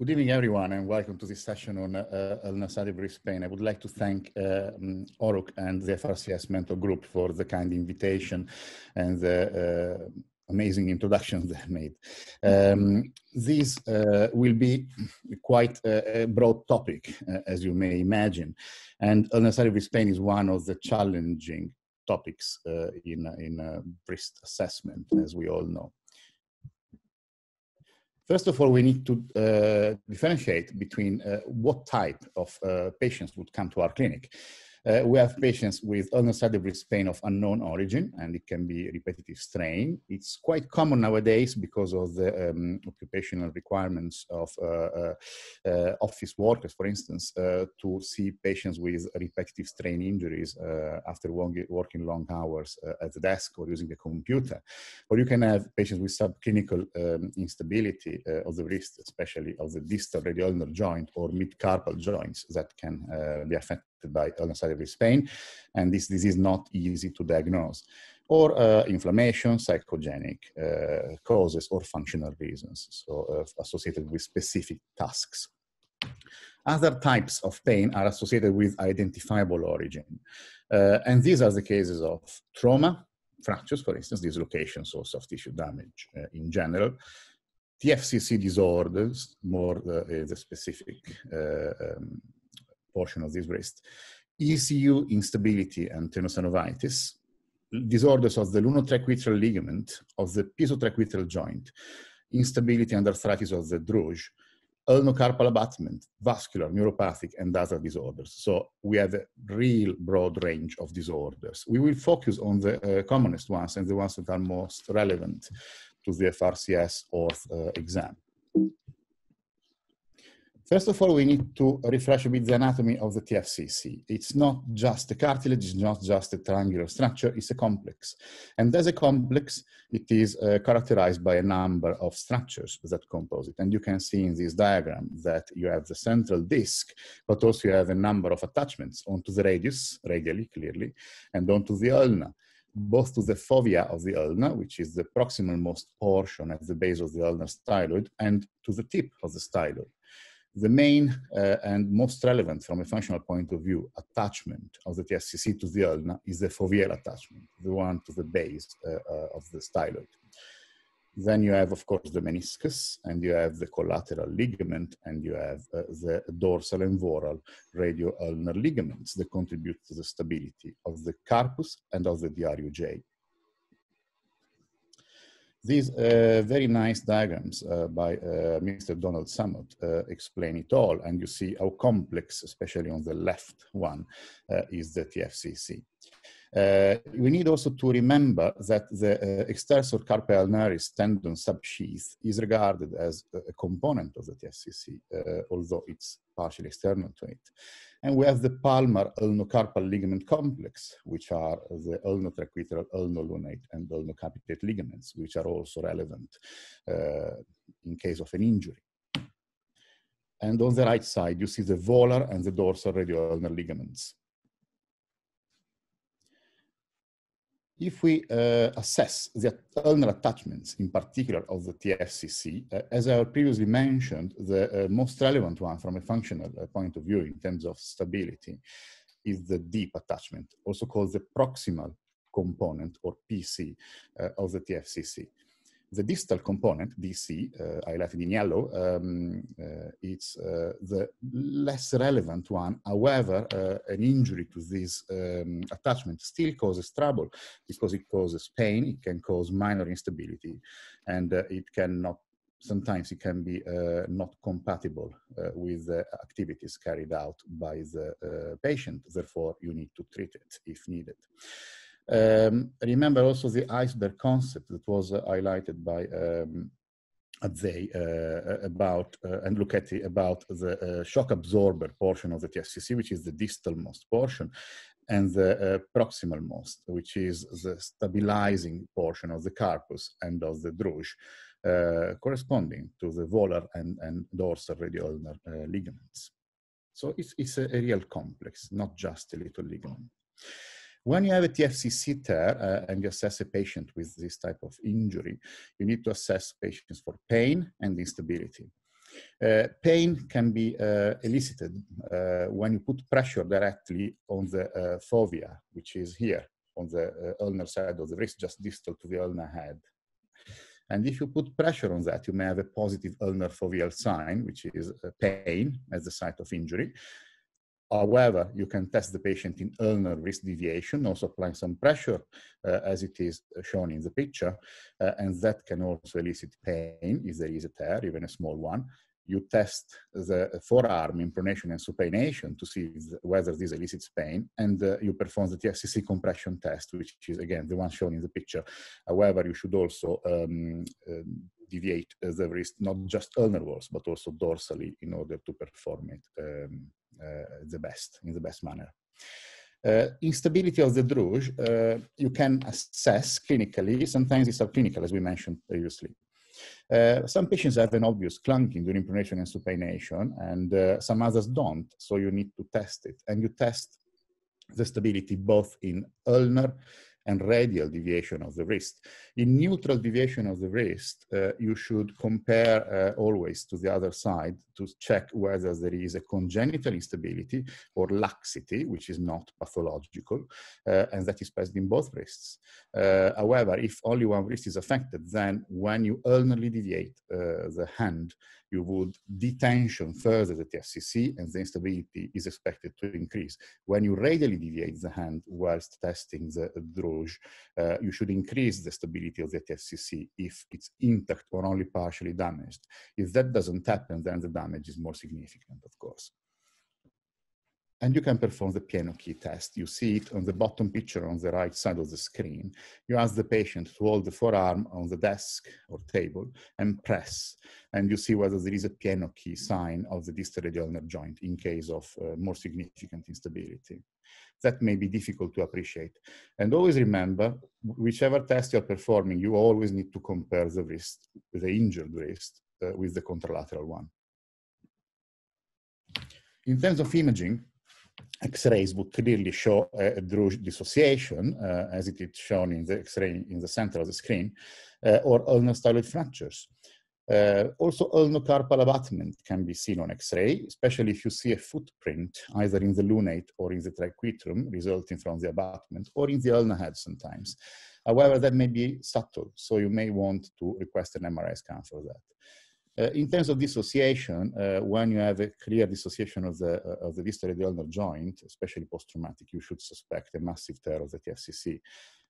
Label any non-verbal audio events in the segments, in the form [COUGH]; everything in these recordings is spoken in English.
Good evening, everyone, and welcome to this session on uh, ulnar wrist pain. I would like to thank uh, um, ORUC and the FRCS Mentor Group for the kind invitation and the uh, amazing introduction [LAUGHS] they made. Um, this uh, will be quite a, broad topic, uh, as you may imagine, and ulnar wrist pain is one of the challenging topics uh, in, in wrist assessment, as we all know. First of all, we need to uh, differentiate between uh, what type of uh, patients would come to our clinic. Uh, we have patients with ulnar-sided wrist pain of unknown origin, and it can be repetitive strain. It's quite common nowadays because of the um, occupational requirements of uh, uh, uh office workers, for instance, uh, to see patients with repetitive strain injuries uh, after working long hours at the desk or using the computer. Or you can have patients with subclinical um, instability of the wrist, especially of the distal radial ulnar joint or mid-carpal joints that can be affected by wrist pain, and this disease is not easy to diagnose. Or uh, inflammation, psychogenic uh, causes, or functional reasons, so uh, associated with specific tasks. Other types of pain are associated with identifiable origin. Uh, and these are the cases of trauma, fractures, for instance, dislocations or soft tissue damage uh, in general, TFCC disorders, more uh, the specific um, portion of this wrist. ECU instability and tenosynovitis, disorders of the lunotriquetral ligament of the pisotriquetral joint, instability and arthritis of the DRUJ, ulnocarpal abutment, vascular, neuropathic, and other disorders. So we have a real broad range of disorders. We will focus on the uh, commonest ones and the ones that are most relevant to the FRCS Orth uh, exam. First of all, we need to refresh a bit the anatomy of the TFCC. It's not just a cartilage, it's not just a triangular structure, it's a complex. And as a complex, it is uh, characterized by a number of structures that compose it. And you can see in this diagram that you have the central disc, but also you have a number of attachments onto the radius, radially clearly, and onto the ulna both to the fovea of the ulna, which is the proximal most portion at the base of the ulnar styloid, and to the tip of the styloid. The main uh, and most relevant from a functional point of view attachment of the TFCC to the ulna is the foveal attachment, the one to the base uh, uh, of the styloid. Then you have, of course, the meniscus, and you have the collateral ligament, and you have uh, the dorsal and volar radio-ulnar ligaments that contribute to the stability of the carpus and of the DRUJ. These uh, very nice diagrams uh, by uh, Mr. Donald Sammut uh, explain it all, and you see how complex, especially on the left one, uh, is the TFCC. Uh, we need also to remember that the uh, extensor carpi ulnaris tendon subsheath is regarded as a component of the TFCC, uh, although it's partially external to it. And we have the palmar ulnocarpal ligament complex, which are the ulnotriquetral, ulnolunate, and ulnocapitate ligaments, which are also relevant uh, in case of an injury. And on the right side, you see the volar and the dorsal radioulnar ligaments. If we uh, assess the ulnar attachments, in particular of the TFCC, uh, as I previously mentioned, the uh, most relevant one from a functional uh, point of view in terms of stability is the deep attachment, also called the proximal component or PC uh, of the TFCC the distal component, DC, uh, highlighted in yellow, um, uh, it's uh, the less relevant one. However, uh, an injury to this um, attachment still causes trouble because it causes pain, it can cause minor instability, and uh, it cannot sometimes it can be uh, not compatible uh, with the activities carried out by the uh, patient. Therefore, you need to treat it if needed. Um, remember also the iceberg concept that was uh, highlighted by um, Atzei uh, about uh, and about the uh, shock absorber portion of the TFCC, which is the distal most portion, and the uh, proximal most, which is the stabilizing portion of the carpus and of the DRUJ, uh, corresponding to the volar and, and dorsal uh, ligaments. So it's, it's a, a real complex, not just a little ligament. When you have a TFCC tear uh, and you assess a patient with this type of injury, you need to assess patients for pain and instability. Uh, pain can be uh, elicited uh, when you put pressure directly on the uh, fovea, which is here on the uh, ulnar side of the wrist, just distal to the ulnar head. And if you put pressure on that, you may have a positive ulnar foveal sign, which is pain at the site of injury. However, you can test the patient in ulnar wrist deviation, also applying some pressure uh, as it is shown in the picture, uh, and that can also elicit pain if there is a tear, even a small one. You test the forearm in pronation and supination to see whether this elicits pain, and uh, you perform the TFCC compression test, which is again the one shown in the picture. However, you should also um, uh, deviate the wrist, not just ulnarwards, but also dorsally in order to perform it um, the best, in the best manner. Uh, instability of the DRUJ, uh, you can assess clinically. Sometimes it's subclinical, as we mentioned previously. Uh, some patients have an obvious clunking during pronation and supination, and uh, some others don't, so you need to test it. And you test the stability both in ulnar and radial deviation of the wrist. In neutral deviation of the wrist, uh, you should compare uh, always to the other side to check whether there is a congenital instability or laxity, which is not pathological, uh, and that is present in both wrists. Uh, however, if only one wrist is affected, then when you ulnarly deviate uh, the hand, you would detension further the TFCC and the instability is expected to increase. When you radially deviate the hand whilst testing the DRUJ, uh, you should increase the stability of the TFCC if it's intact or only partially damaged. If that doesn't happen, then the damage is more significant, of course and you can perform the piano key test. You see it on the bottom picture on the right side of the screen. You ask the patient to hold the forearm on the desk or table and press, and you see whether there is a piano key sign of the distal radial ulnar joint in case of uh, more significant instability. That may be difficult to appreciate. And always remember, whichever test you're performing, you always need to compare the wrist, the injured wrist, uh, with the contralateral one. In terms of imaging, X-rays would clearly show a DRUJ dissociation, uh, as it is shown in the X-ray in the center of the screen, uh, or ulnar styloid fractures. Uh, also, ulnocarpal abutment can be seen on X-ray, especially if you see a footprint either in the lunate or in the triquetrum resulting from the abutment, or in the ulnar head sometimes. However, that may be subtle, so you may want to request an MRI scan for that. Uh, in terms of dissociation, uh, when you have a clear dissociation of the, uh, of the ulnar joint, especially post-traumatic, you should suspect a massive tear of the TFCC.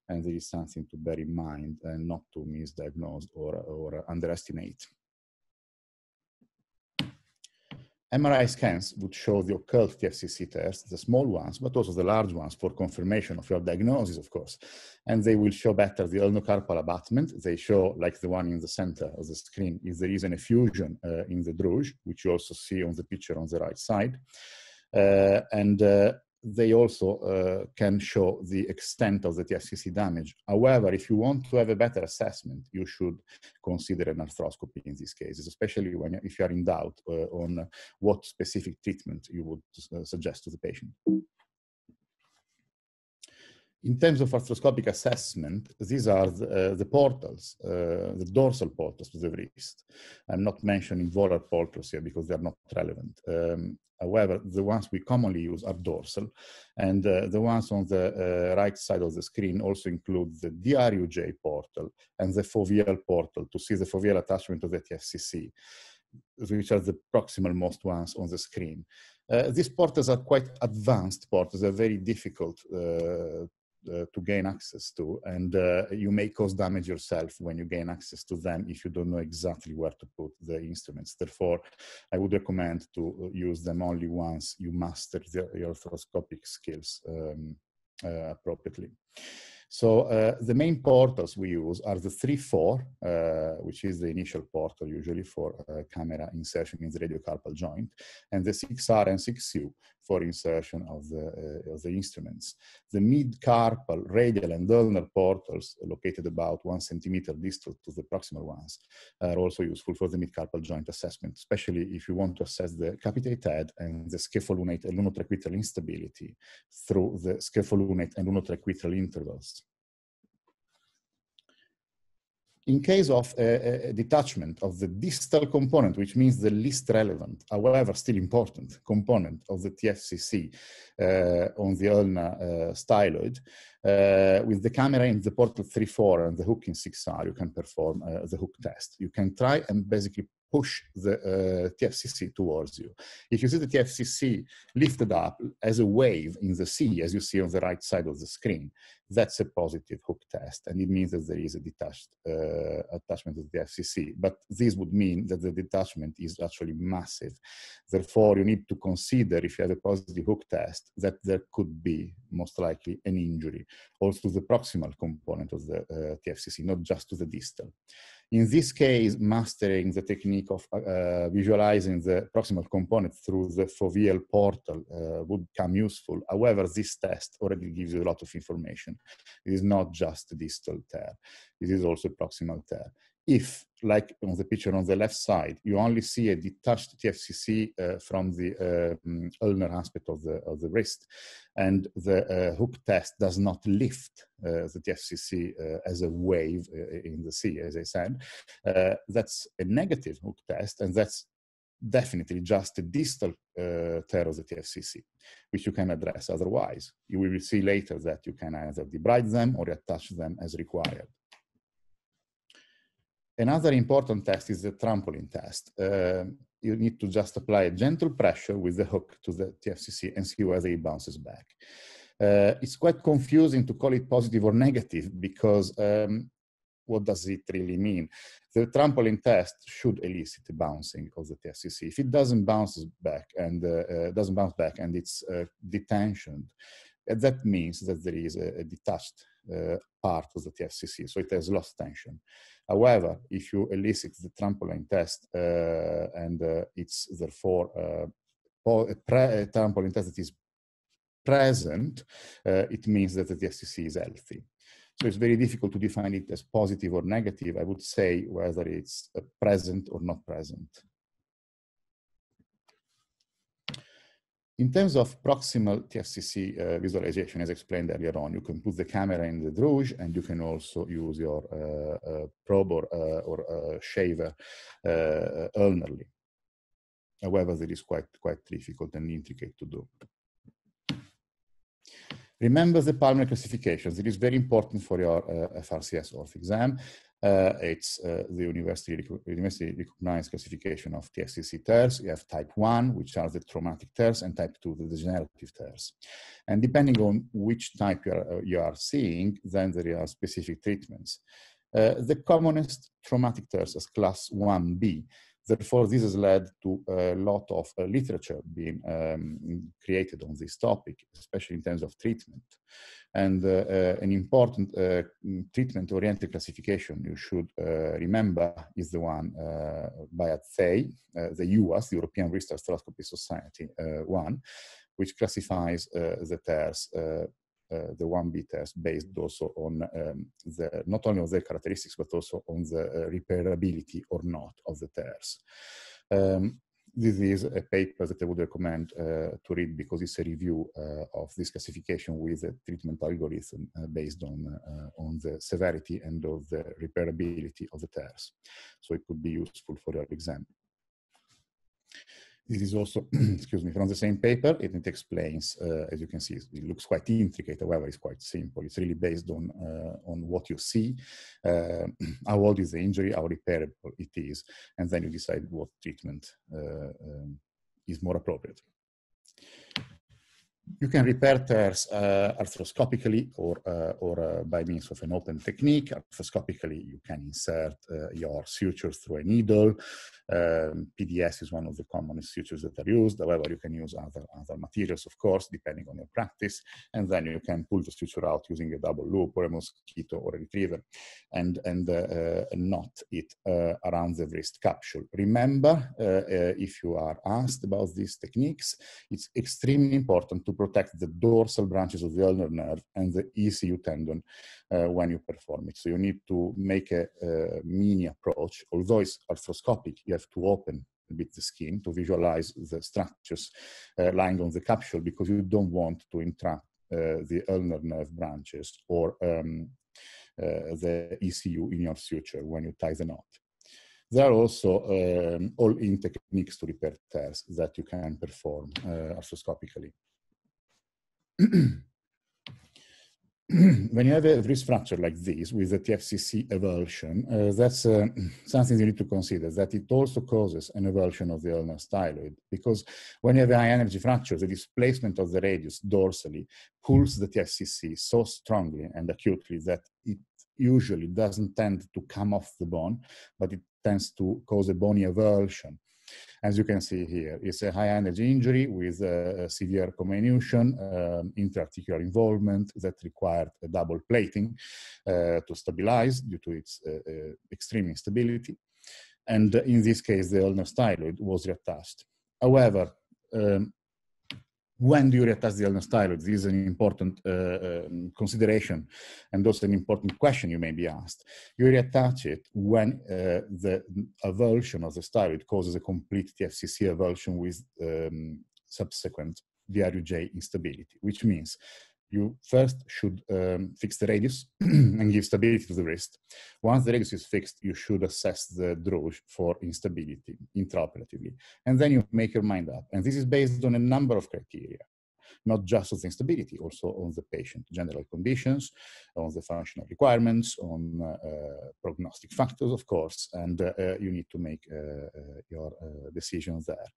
And there is something to bear in mind and not to misdiagnose or, or underestimate. MRI scans would show the occult TFCC tests, the small ones, but also the large ones for confirmation of your diagnosis, of course. And they will show better the ulnocarpal abutment. They show, like the one in the center of the screen, if there is an effusion uh, in the DRUJ, which you also see on the picture on the right side. Uh, and uh, they also uh, can show the extent of the TFCC damage. However, if you want to have a better assessment, you should consider an arthroscopy in these cases, especially when if you are in doubt uh, on what specific treatment you would uh, suggest to the patient. In terms of arthroscopic assessment, these are the, uh, the portals, uh, the dorsal portals to the wrist. I'm not mentioning volar portals here because they're not relevant. Um, however, the ones we commonly use are dorsal, and uh, the ones on the uh, right side of the screen also include the DRUJ portal and the foveal portal to see the foveal attachment to the TFCC, which are the proximal most ones on the screen. Uh, these portals are quite advanced portals. They're very difficult uh, uh, to gain access to and uh, you may cause damage yourself when you gain access to them if you don't know exactly where to put the instruments. Therefore i would recommend to uh, use them only once you master the, your arthroscopic skills um, uh, appropriately. So uh, the main portals we use are the 3-4, uh, which is the initial portal usually for uh, camera insertion in the radiocarpal joint, and the 6R and 6U for insertion of the, uh, of the instruments. The mid-carpal, radial, and ulnar portals, located about one centimeter distal to the proximal ones, are also useful for the mid-carpal joint assessment, especially if you want to assess the capitate head and the scapholunate and lunotriquetral instability through the scapholunate and lunotriquetral intervals. In case of a, a, detachment of the distal component, which means the least relevant, however still important component of the TFCC uh, on the ulna uh, styloid, uh, with the camera in the portal 3.4 and the hook in 6R, you can perform uh, the hook test. You can try and basically push the uh, TFCC towards you. If you see the TFCC lifted up as a wave in the sea, as you see on the right side of the screen, that's a positive hook test, and it means that there is a detached uh, attachment to the TFCC. But this would mean that the detachment is actually massive. Therefore, you need to consider, if you have a positive hook test, that there could be, most likely, an injury also to the proximal component of the uh, TFCC, not just to the distal. In this case, mastering the technique of uh, visualizing the proximal component through the foveal portal uh, would come useful. However, this test already gives you a lot of information. It is not just distal tear. It is also proximal tear if, like on the picture on the left side, you only see a detached TFCC uh, from the um, ulnar aspect of the, of the wrist, and the uh, hook test does not lift uh, the TFCC uh, as a wave uh, in the sea, as I said, uh, that's a negative hook test, and that's definitely just a distal uh, tear of the TFCC, which you can address otherwise. You will see later that you can either debride them or attach them as required. Another important test is the trampoline test. Uh, you need to just apply a gentle pressure with the hook to the TFCC and see whether it bounces back. Uh, it's quite confusing to call it positive or negative because um, what does it really mean? The trampoline test should elicit a bouncing of the TFCC. If it doesn't bounce back and uh, uh, doesn't bounce back and it's uh, detensioned, uh, that means that there is a, a detached part of the TFCC, so it has lost tension. However, if you elicit the trampoline test uh, and uh, it's therefore a, a, trampoline test that is present, it means that the TFCC is healthy. So it's very difficult to define it as positive or negative. I would say whether it's present or not present. In terms of proximal TFCC uh, visualization, as explained earlier on, you can put the camera in the DRUJ and you can also use your uh, uh, probe or, uh, or uh, shaver uh, ulnarly. However, it is quite, quite difficult and intricate to do. Remember the Palmer classifications. It is very important for your FRCS Orth exam. Uh, it's uh, the university, university recognized classification of TFCC tears. You have type 1, which are the traumatic tears, and type 2, the degenerative tears. And depending on which type you are, uh, you are seeing, then there are specific treatments. Uh, the commonest traumatic tears is class 1B. Therefore, this has led to a lot of uh, literature being um, created on this topic, especially in terms of treatment. And uh, uh, an important treatment-oriented classification you should remember is the one by Atzei, the EWAS, the European Wrist Arthroscopy Society one, which classifies the tears the 1B test based also on um, the, not only on their characteristics, but also on the uh, repairability or not of the tears. Um, this is a paper that I would recommend uh, to read because it's a review uh, of this classification with a treatment algorithm uh, based on, uh, on the severity and of the repairability of the tears. So it could be useful for your exam. This is also, [CLEARS THROAT] excuse me, from the same paper. It, it explains, uh, as you can see, it looks quite intricate. However, it's quite simple. It's really based on uh, on what you see, uh, [CLEARS THROAT] how old is the injury, how repairable it is, and then you decide what treatment uh, um, is more appropriate. You can repair tears uh, arthroscopically or, uh, or uh, by means of an open technique. Arthroscopically, you can insert uh, your sutures through a needle. Um, PDS is one of the commonest sutures that are used. However, you can use other, other materials, of course, depending on your practice. And then you can pull the suture out using a double loop or a mosquito or a retriever and, and uh, uh, knot it around the wrist capsule. Remember, if you are asked about these techniques, it's extremely important to protect the dorsal branches of the ulnar nerve and the ECU tendon uh, when you perform it. So you need to make a, a mini approach. Although it's arthroscopic, you have to open a bit the skin to visualize the structures uh, lying on the capsule because you don't want to entrap uh, the ulnar nerve branches or um, the ECU in your suture when you tie the knot. There are also um, all-in techniques to repair tears that you can perform uh, arthroscopically. [CLEARS THROAT] when you have a wrist fracture like this with a TFCC avulsion, uh, that's uh, something you need to consider, that it also causes an avulsion of the ulnar styloid. Because when you have a high energy fracture, the displacement of the radius dorsally pulls the TFCC so strongly and acutely that it usually doesn't tend to come off the bone, but it tends to cause a bony avulsion. As you can see here, it's a high energy injury with a, severe comminution, um, involvement that required a double plating uh, to stabilize due to its uh, uh, extreme instability. And in this case, the ulnar styloid was reattached. However, um, when do you reattach the ulnar styloid? This is an important uh, um, consideration and also an important question you may be asked. You reattach it when uh, the avulsion of the styloid causes a complete TFCC avulsion with um, subsequent DRUJ instability, which means you first should um, fix the radius [CLEARS THROAT] and give stability to the wrist. Once the radius is fixed, you should assess the DRUJ for instability intraoperatively. And then you make your mind up. And this is based on a number of criteria, not just on the instability, also on the patient general conditions, on the functional requirements, on uh, uh, prognostic factors, of course, and uh, uh you need to make uh, uh, your decisions there.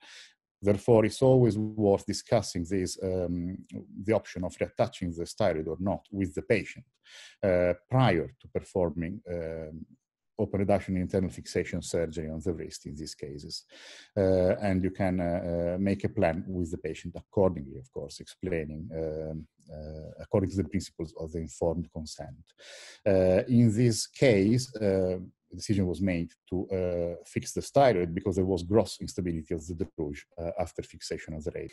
Therefore, it's always worth discussing this, um, the option of reattaching the styloid or not with the patient uh, prior to performing um, open reduction internal fixation surgery on the wrist in these cases. Uh, and you can uh, uh make a plan with the patient accordingly, of course, explaining um, uh, according to the principles of the informed consent. Uh, in this case, decision was made to uh, fix the styloid because there was gross instability of the DRUJ uh, after fixation of the rate.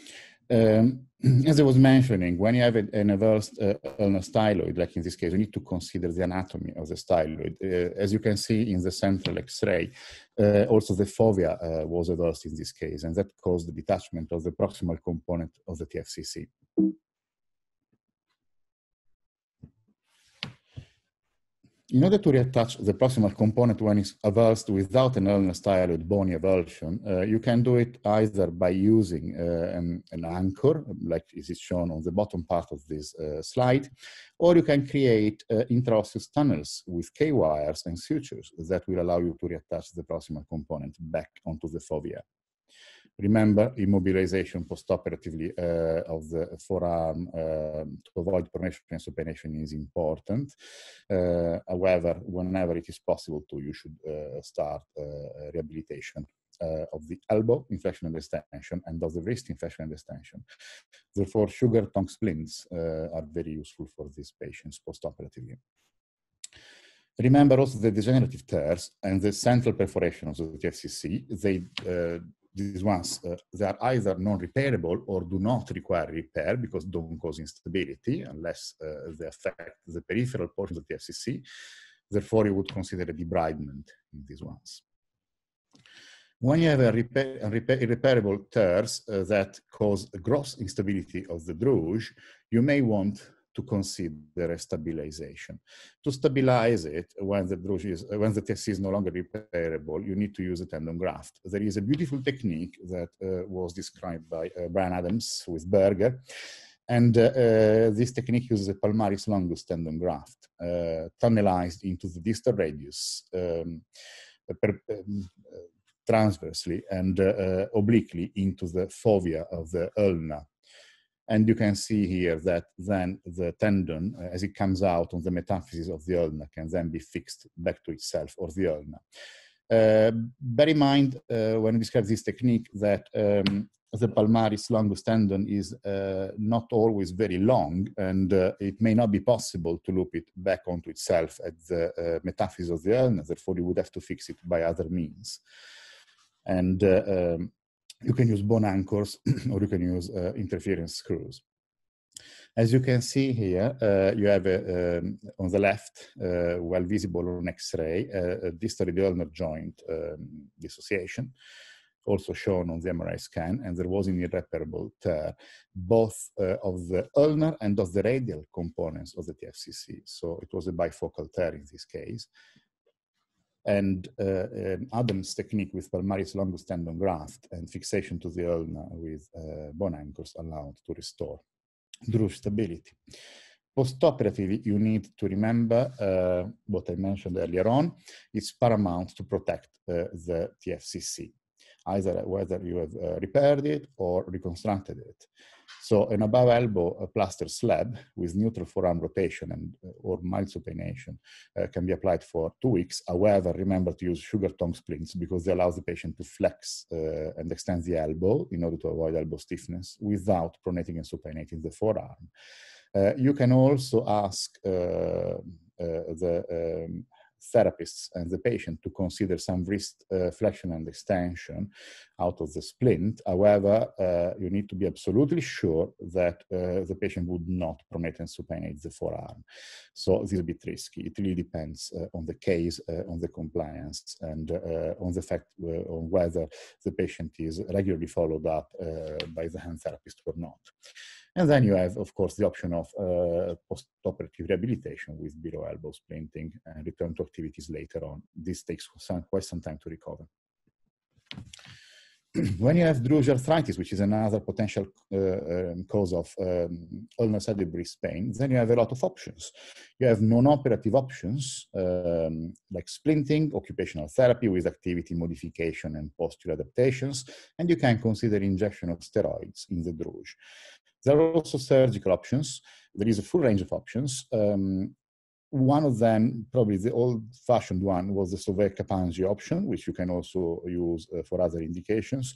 Um, [CLEARS THROAT] as I was mentioning, when you have an avulsed uh, styloid, like in this case, you need to consider the anatomy of the styloid. Uh, as you can see in the central X-ray, uh, also the fovea uh, was avulsed in this case, and that caused the detachment of the proximal component of the TFCC. In order to reattach the proximal component when it's avulsed without an ulnar styloid bony avulsion, uh, you can do it either by using uh, an, an, anchor, like is shown on the bottom part of this uh, slide, or you can create uh, intraosseous tunnels with K-wires and sutures that will allow you to reattach the proximal component back onto the fovea. Remember, immobilization postoperatively uh, of the forearm uh, to avoid pronation and supination is important. Uh, however, whenever it is possible to, you should uh, start uh, rehabilitation uh, of the elbow inflection and extension and of the wrist inflection and extension. Therefore, sugar tongue splints are very useful for these patients postoperatively. Remember also the degenerative tears and the central perforation of the TFCC. They these ones, uh, they are either non-repairable or do not require repair because don't cause instability unless uh, they affect the peripheral portions of the FCC. Therefore, you would consider a debridement in these ones. When you have a repair, irreparable tears uh, that cause gross instability of the DRUJ, you may want to consider a stabilization. To stabilize it, when the is, when the is no longer repairable, you need to use a tendon graft. There is a beautiful technique that uh, was described by uh, Brian Adams with Berger. And uh, uh this technique uses a palmaris longus tendon graft, uh, tunnelized into the distal radius um, per, um, transversely and uh, obliquely into the fovea of the ulna and you can see here that then the tendon, uh, as it comes out on the metaphysis of the ulna, can then be fixed back to itself or the ulna. Uh, bear in mind uh, when we describe this technique that um, the palmaris longus tendon is uh, not always very long and uh, it may not be possible to loop it back onto itself at the uh, metaphysis of the ulna, therefore you would have to fix it by other means. And um, you can use bone anchors [CLEARS THROAT] or you can use uh, interference screws. As you can see here, uh, you have a, um, on the left, uh, well visible on X-ray, uh, a distal ulnar joint um, dissociation. also shown on the MRI scan, and there was an irreparable tear, both uh, of the ulnar and of the radial components of the TFCC. So it was a bifocal tear in this case. And uh, Adams' technique with palmaris longus tendon graft and fixation to the ulna with uh, bone anchors allowed to restore DRUJ stability. Postoperatively, you need to remember uh, what I mentioned earlier on. It's paramount to protect uh, the TFCC either whether you have uh, repaired it or reconstructed it. So an above elbow plaster slab with neutral forearm rotation and uh, or mild supination uh, can be applied for two weeks. However, remember to use sugar tongue splints because they allow the patient to flex uh, and extend the elbow in order to avoid elbow stiffness without pronating and supinating the forearm. Uh, you can also ask uh, uh, the um, therapists and the patient to consider some wrist uh, flexion and extension out of the splint. However, uh, you need to be absolutely sure that uh, the patient would not pronate and supinate the forearm. So this is a bit risky. It really depends uh, on the case, uh, on the compliance, and uh, on the fact on whether the patient is regularly followed up by the hand therapist or not. And then you have, of course, the option of uh, post-operative rehabilitation with below elbow splinting and return to activities later on. This takes some, quite some time to recover. [CLEARS THROAT] when you have DRUJ arthritis, which is another potential uh, um, cause of um, ulnar wrist pain, then you have a lot of options. You have non-operative options um, like splinting, occupational therapy with activity modification and posture adaptations, and you can consider injection of steroids in the DRUJ. There are also surgical options. There is a full range of options. Um, one of them, probably the old-fashioned one, was the Sauvé Kapandji option, which you can also use uh, for other indications.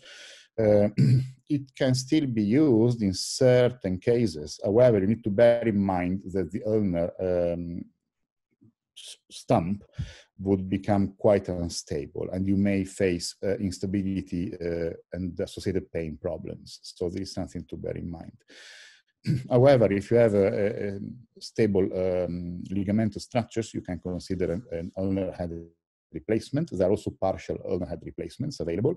Uh, [CLEARS THROAT] it can still be used in certain cases. However, you need to bear in mind that the ulnar um, stump would become quite unstable and you may face uh, instability uh, and associated pain problems. So this is something to bear in mind. [CLEARS THROAT] However, if you have a, a stable um, ligamentous structures, you can consider an, an ulnar head replacement. There are also partial ulnar head replacements available.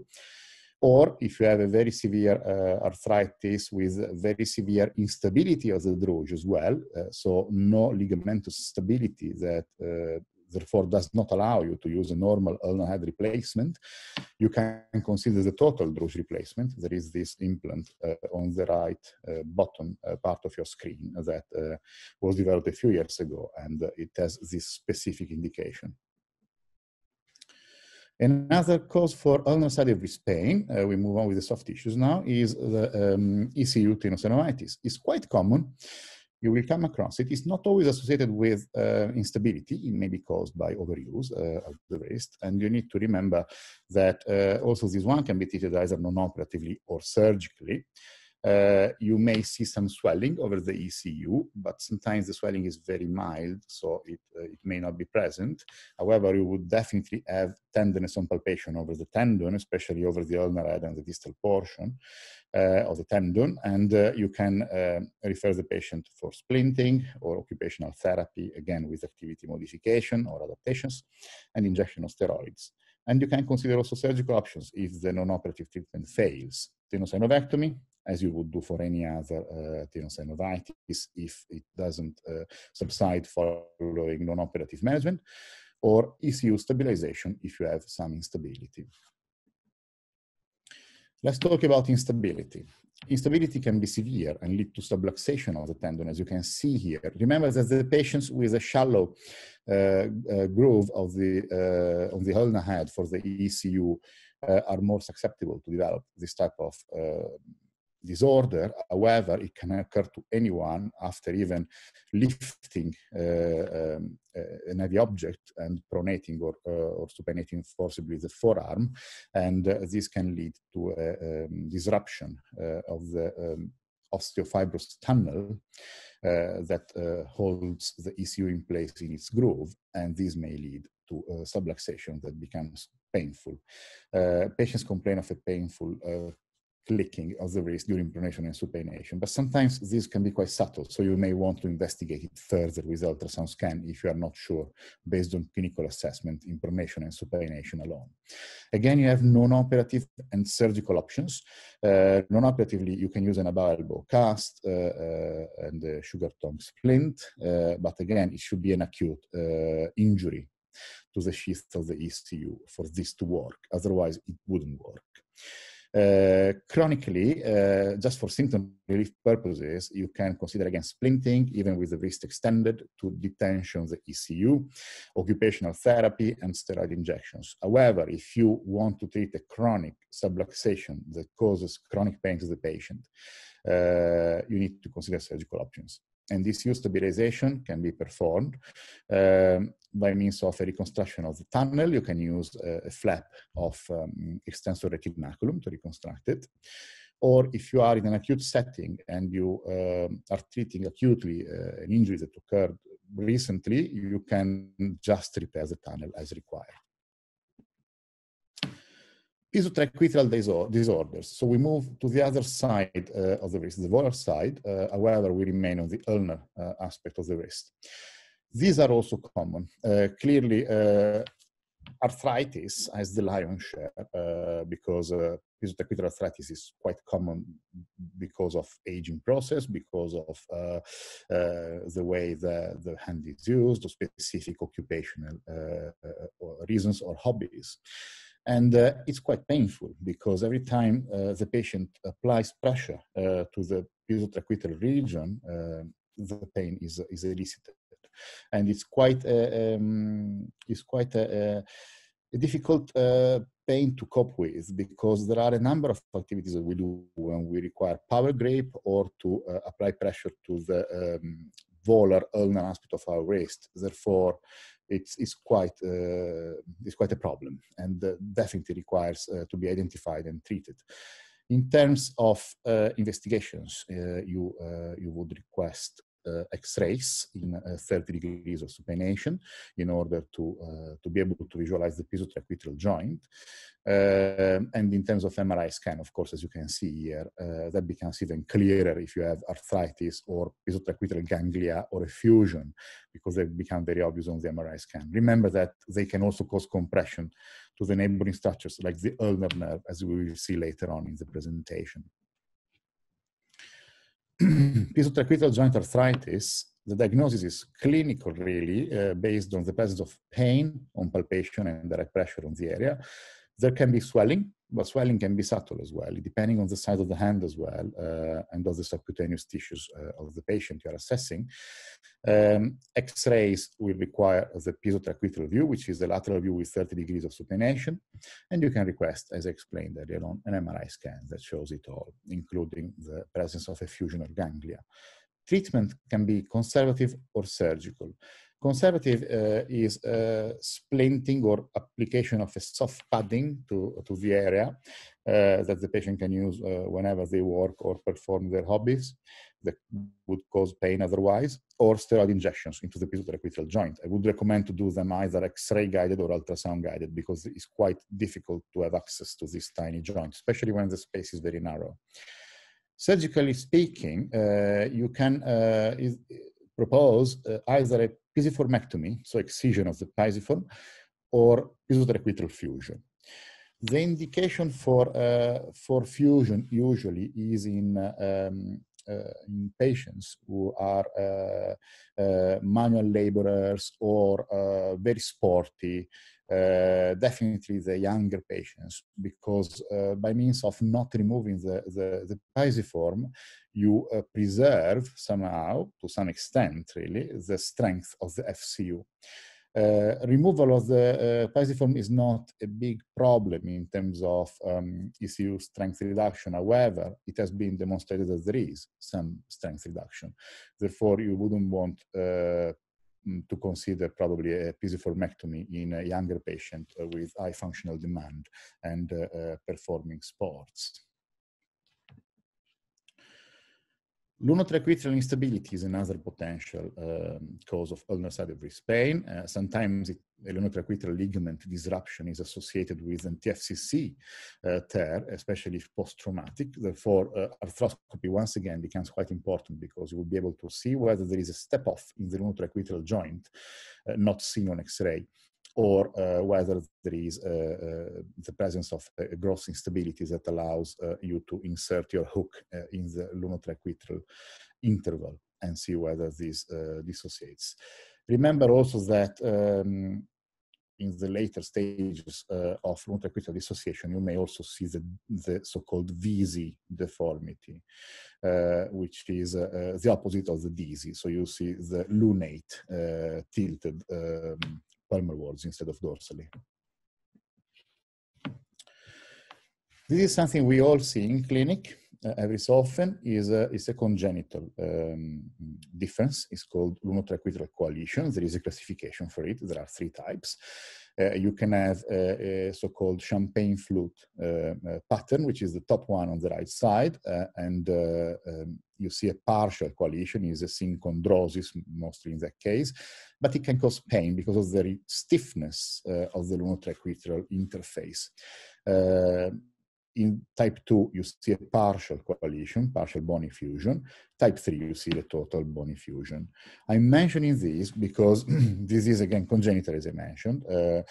Or if you have a very severe uh, arthritis with very severe instability of the DRUJ as well, uh, so no ligamentous stability that uh, therefore does not allow you to use a normal ulnar head replacement, you can consider the total DRUJ replacement. There is this implant uh, on the right uh, bottom uh, part of your screen that uh, was developed a few years ago, and uh, it has this specific indication. Another cause for ulnar wrist pain, uh, we move on with the soft tissues now, is the um, ECU tenosynovitis. It's quite common you will come across it. It's not always associated with uh, instability. It may be caused by overuse uh, of the wrist. And you need to remember that uh, also this one can be treated either non-operatively or surgically. Uh, you may see some swelling over the ECU, but sometimes the swelling is very mild, so it, uh, it may not be present. However, you would definitely have tenderness on palpation over the tendon, especially over the ulnar head and the distal portion uh, of the tendon, and uh, you can uh, refer the patient for splinting or occupational therapy, again with activity modification or adaptations, and injection of steroids. And you can consider also surgical options if the non-operative treatment fails. Tenosynovectomy, as you would do for any other uh, tenosynovitis if it doesn't uh, subside following non-operative management, or ECU stabilization if you have some instability. Let's talk about instability. Instability can be severe and lead to subluxation of the tendon, as you can see here. Remember that the patients with a shallow uh, uh, groove of the, uh, on the ulnar head for the ECU uh, are more susceptible to develop this type of uh, disorder. However, it can occur to anyone after even lifting uh, um, uh, an heavy object and pronating or, uh, or supinating forcibly the forearm. And uh, this can lead to a um, disruption uh, of the um, osteofibrous tunnel uh, that holds the ECU in place in its groove. And this may lead to subluxation that becomes painful. patients complain of a painful clicking of the wrist during pronation and supination. But sometimes this can be quite subtle, so you may want to investigate it further with ultrasound scan if you are not sure based on clinical assessment in pronation and supination alone. Again, you have non-operative and surgical options. Uh, non-operatively, you can use an elbow cast uh, uh, and a sugar tongue splint, uh, but again, it should be an acute uh, injury to the sheath of the ECU for this to work. Otherwise, it wouldn't work. Uh, chronically, uh, just for symptom relief purposes, you can consider again splinting, even with the wrist extended to detention the ECU, occupational therapy, and steroid injections. However, if you want to treat a chronic subluxation that causes chronic pain to the patient, uh, you need to consider surgical options. And this U stabilization can be performed um, by means of a reconstruction of the tunnel. You can use a, a flap of um, extensor retinaculum to reconstruct it. Or if you are in an acute setting and you um, are treating acutely uh, an injury that occurred recently, you can just repair the tunnel as required pisotriquetral disorders. So we move to the other side uh, of the wrist, the volar side. Uh, however, we remain on the ulnar uh, aspect of the wrist. These are also common. Uh, clearly, uh, arthritis has the lion's share uh, because uh, pisotriquetral arthritis is quite common because of aging process, because of uh, uh, the way the, the hand is used, specific occupational reasons or hobbies. And uh, it's quite painful because every time uh, the patient applies pressure uh, to the pisotriquetral region, uh, the pain is, is elicited. And it's quite, uh, um, it's quite a, a difficult uh, pain to cope with because there are a number of activities that we do when we require power grip or to apply pressure to the um, volar ulnar aspect of our wrist. Therefore, it's, it's, quite, uh, it's quite a problem and uh, definitely requires uh, to be identified and treated. In terms of uh, investigations, uh, you, uh, you would request X-rays in 30 degrees of supination in order to, to be able to visualize the pisotriquetral joint. Uh, and in terms of MRI scan, of course, as you can see here, uh, that becomes even clearer if you have arthritis or pisotriquetral ganglia or effusion, because they become very obvious on the MRI scan. Remember that they can also cause compression to the neighboring structures like the ulnar nerve, as we will see later on in the presentation. [CLEARS THROAT] pisotriquetral joint arthritis, the diagnosis is clinical really, uh, based on the presence of pain on palpation and direct pressure on the area, there can be swelling, but swelling can be subtle as well, depending on the size of the hand as well, uh, and of the subcutaneous tissues uh, of the patient you are assessing. Um, X-rays will require the pisotriquetral view, which is the lateral view with 30 degrees of supination, and you can request, as I explained earlier on, an MRI scan that shows it all, including the presence of effusion or ganglia. Treatment can be conservative or surgical. Conservative uh, is uh, splinting or application of a soft padding to, to the area uh, that the patient can use uh, whenever they work or perform their hobbies that would cause pain otherwise, or steroid injections into the pisotriquetral joint. I would recommend to do them either X-ray guided or ultrasound guided because it's quite difficult to have access to this tiny joint, especially when the space is very narrow. Surgically speaking, uh, you can uh, is, propose either a pisiformectomy, so excision of the pisiform, or pisotriquetral fusion. The indication for, uh, for fusion usually is in, um, uh, in patients who are uh, uh manual laborers or uh, very sporty, uh, definitely the younger patients, because by means of not removing the, the, the pisiform, you uh, preserve somehow, to some extent really, the strength of the FCU. Uh, removal of the uh, pisiform is not a big problem in terms of um, ECU strength reduction. However, it has been demonstrated that there is some strength reduction. Therefore, you wouldn't want uh, to consider probably a pisiformectomy in a younger patient uh, with high functional demand and uh, uh, performing sports. Lunotriquetral instability is another potential um, cause of ulnar-sided wrist pain. Uh, sometimes it, a lunotriquetral ligament disruption is associated with an TFCC uh, tear, especially if post-traumatic. Therefore, uh, arthroscopy once again becomes quite important because you will be able to see whether there is a step-off in the lunotriquetral joint, not seen on X-ray, or uh, whether there is uh, uh, the presence of a gross instability that allows you to insert your hook in the lunotriquetral interval and see whether this dissociates. Remember also that um, in the later stages uh, of lunotriquetral dissociation, you may also see the, the so-called VISI deformity, uh, which is uh, the opposite of the DISI. So you see the lunate tilted um, palmarwards instead of dorsally. This is something we all see in clinic uh, every so often is a, is a congenital um, difference. It's called lunotriquetral coalition. There is a classification for it. There are three types. Uh, you can have a, a so-called champagne flute uh, uh, pattern, which is the top one on the right side, uh, and uh, um, you see a partial coalition is a synchondrosis, mostly in that case, but it can cause pain because of the stiffness of the lunotriquetral interface. In type 2, you see a partial coalition, partial bony fusion. Type 3, you see the total bony fusion. I'm mentioning this because [CLEARS THROAT] this is, again, congenital, as I mentioned. Uh,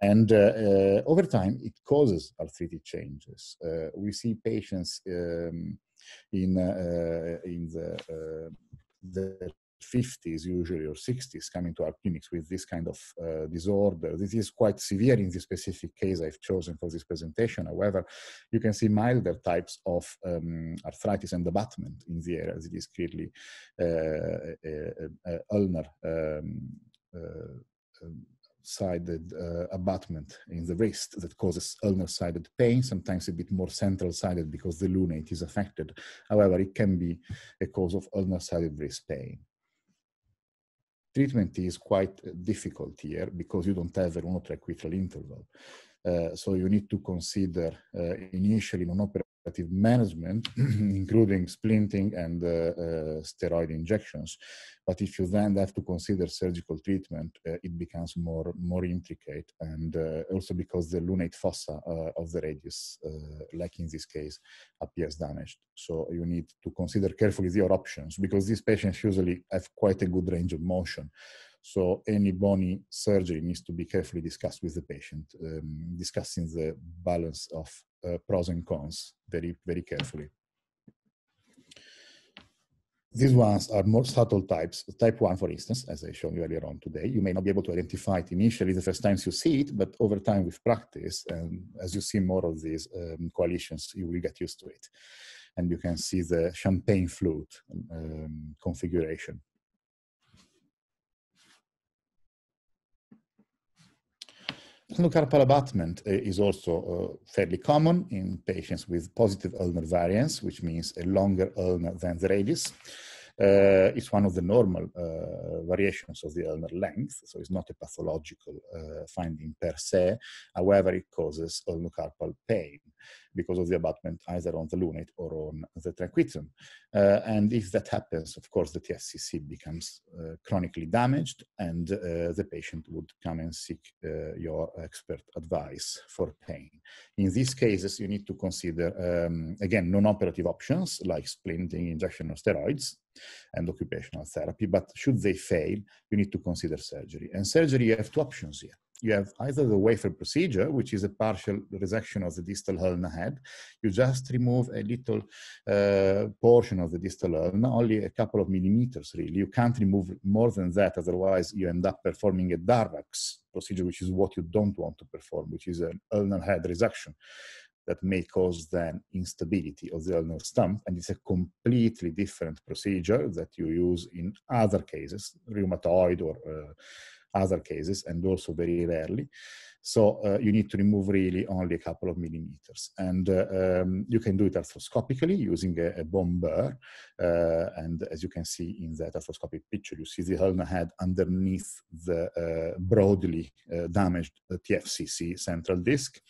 and uh, uh, over time, it causes arthritic changes. Uh, we see patients um, in, uh, in the, uh, the 50s usually or 60s coming to our clinics with this kind of uh, disorder. This is quite severe in the specific case I've chosen for this presentation. However, you can see milder types of um, arthritis and abutment in the area. It is clearly uh, ulnar um, uh, um, sided uh, abutment in the wrist that causes ulnar sided pain, sometimes a bit more central sided because the lunate is affected. However, it can be a cause of ulnar sided wrist pain treatment is quite difficult here because you don't have a lunotriquetral interval. Uh, so you need to consider uh, initially non-operative management, [CLEARS THROAT] including splinting and uh, uh, steroid injections. But if you then have to consider surgical treatment, uh, it becomes more, more intricate. And uh, also because the lunate fossa uh, of the radius, uh, like in this case, appears damaged. So you need to consider carefully your options because these patients usually have quite a good range of motion. So any bony surgery needs to be carefully discussed with the patient, um, discussing the balance of pros and cons very, very carefully. These ones are more subtle types. Type 1, for instance, as I showed you earlier on today, you may not be able to identify it initially the first times you see it, but over time with practice, and as you see more of these um, coalitions, you will get used to it. And you can see the champagne flute um, configuration. Ulnocarpal abutment eh, is also uh, fairly common in patients with positive ulnar variance, which means a longer ulnar than the radius. Uh, it's one of the normal uh, variations of the ulnar length, so it's not a pathological uh, finding per se. However, it causes ulnocarpal pain because of the abutment either on the lunate or on the triquetrum. Uh, and if that happens, of course, the TFCC becomes uh, chronically damaged and uh, the patient would come and seek uh, your expert advice for pain. In these cases, you need to consider, um, again, non-operative options like splinting, injection of steroids, and occupational therapy. But should they fail, you need to consider surgery. And surgery, you have two options here you have either the wafer procedure, which is a partial resection of the distal ulna head. You just remove a little uh, portion of the distal ulna, only a couple of millimeters really. You can't remove more than that, otherwise you end up performing a Darrach's procedure, which is what you don't want to perform, which is an ulnar head resection that may cause then instability of the ulnar stump. And it's a completely different procedure that you use in other cases, rheumatoid or uh, other cases and also very rarely. So uh, you need to remove really only a couple of millimeters. And uh, um, you can do it arthroscopically using a, a bone burr. Uh, and as you can see in that arthroscopic picture, you see the ulnar head underneath the uh, broadly uh, damaged uh, TFCC central disc.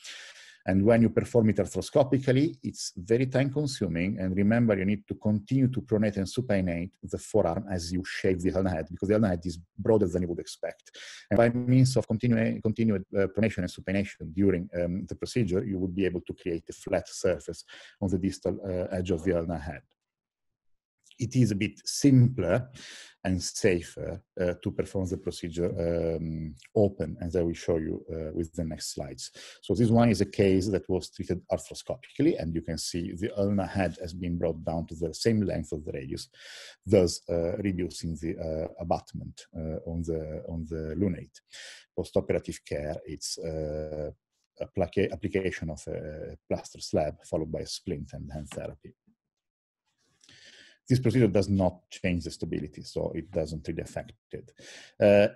And when you perform it arthroscopically, it's very time consuming. And remember, you need to continue to pronate and supinate the forearm as you shave the ulnar head because the ulnar head is broader than you would expect. And by means of continued, uh, pronation and supination during um, the procedure, you would be able to create a flat surface on the distal uh, edge of the ulnar head it is a bit simpler and safer uh, to perform the procedure um, open, as I will show you uh, with the next slides. So this one is a case that was treated arthroscopically, and you can see the ulnar head has been brought down to the same length of the radius, thus uh, reducing the uh, abutment uh, on the on the lunate. Postoperative care, it's uh, application of a plaster slab followed by a splint and hand therapy this procedure does not change the stability, so it doesn't really affect it. Uh,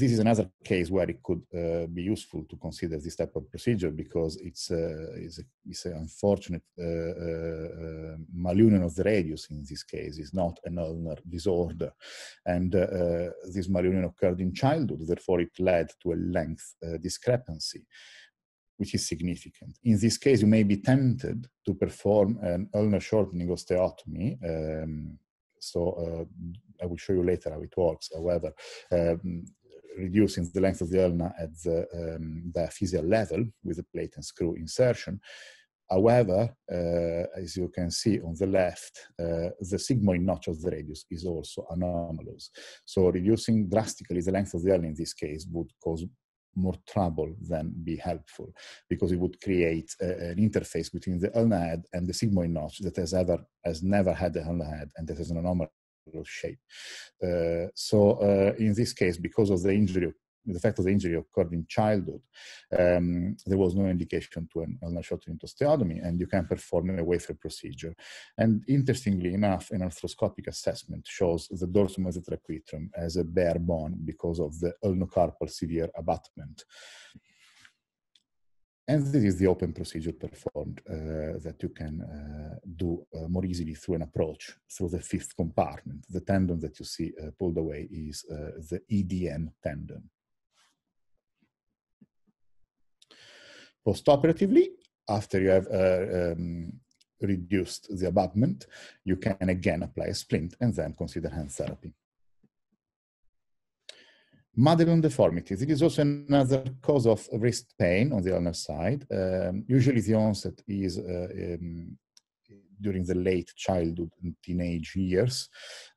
this is another case where it could uh, be useful to consider this type of procedure because it's, uh, it's, a, it's an unfortunate uh, uh malunion of the radius in this case. It's not an ulnar disorder. And uh, uh, this malunion occurred in childhood, therefore it led to a length discrepancy which is significant. In this case, you may be tempted to perform an ulnar shortening osteotomy. Um, so uh, I will show you later how it works. However, um, reducing the length of the ulna at the um, diaphysial level with a plate and screw insertion. However, uh, as you can see on the left, uh, the sigmoid notch of the radius is also anomalous. So reducing drastically the length of the ulna in this case would cause more trouble than be helpful because it would create a, an interface between the ulnar head and the sigmoid notch that has ever has never had the ulnar head and that has an anomalous shape. Uh, so uh, in this case, because of the injury the fact of the injury occurred in childhood, um, there was no indication to an ulnar shortening osteotomy, and you can perform a wafer procedure. And interestingly enough, an arthroscopic assessment shows the dorsum of the mesotracheatrum as a bare bone because of the ulnocarpal severe abutment. And this is the open procedure performed uh, that you can uh, do uh, more easily through an approach through the fifth compartment. The tendon that you see uh, pulled away is uh, the EDM tendon. Postoperatively, after you have uh, um, reduced the abutment, you can again apply a splint and then consider hand therapy. Madelung deformities. It is also another cause of wrist pain on the ulnar side. Um, usually the onset is uh, um, during the late childhood and teenage years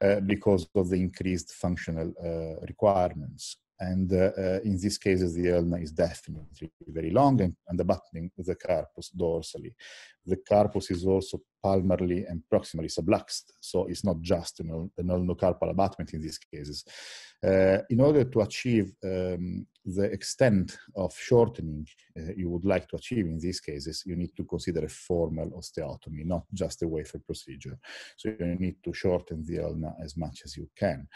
uh, because of the increased functional uh, requirements. And uh, uh, in these cases, the ulna is definitely very long and, and abutting the carpus dorsally. The carpus is also palmarly and proximally subluxed, so it's not just an, an ulnocarpal abutment in these cases. Uh, in order to achieve um, the extent of shortening uh, you would like to achieve in these cases, you need to consider a formal osteotomy, not just a wafer procedure. So you need to shorten the ulna as much as you can.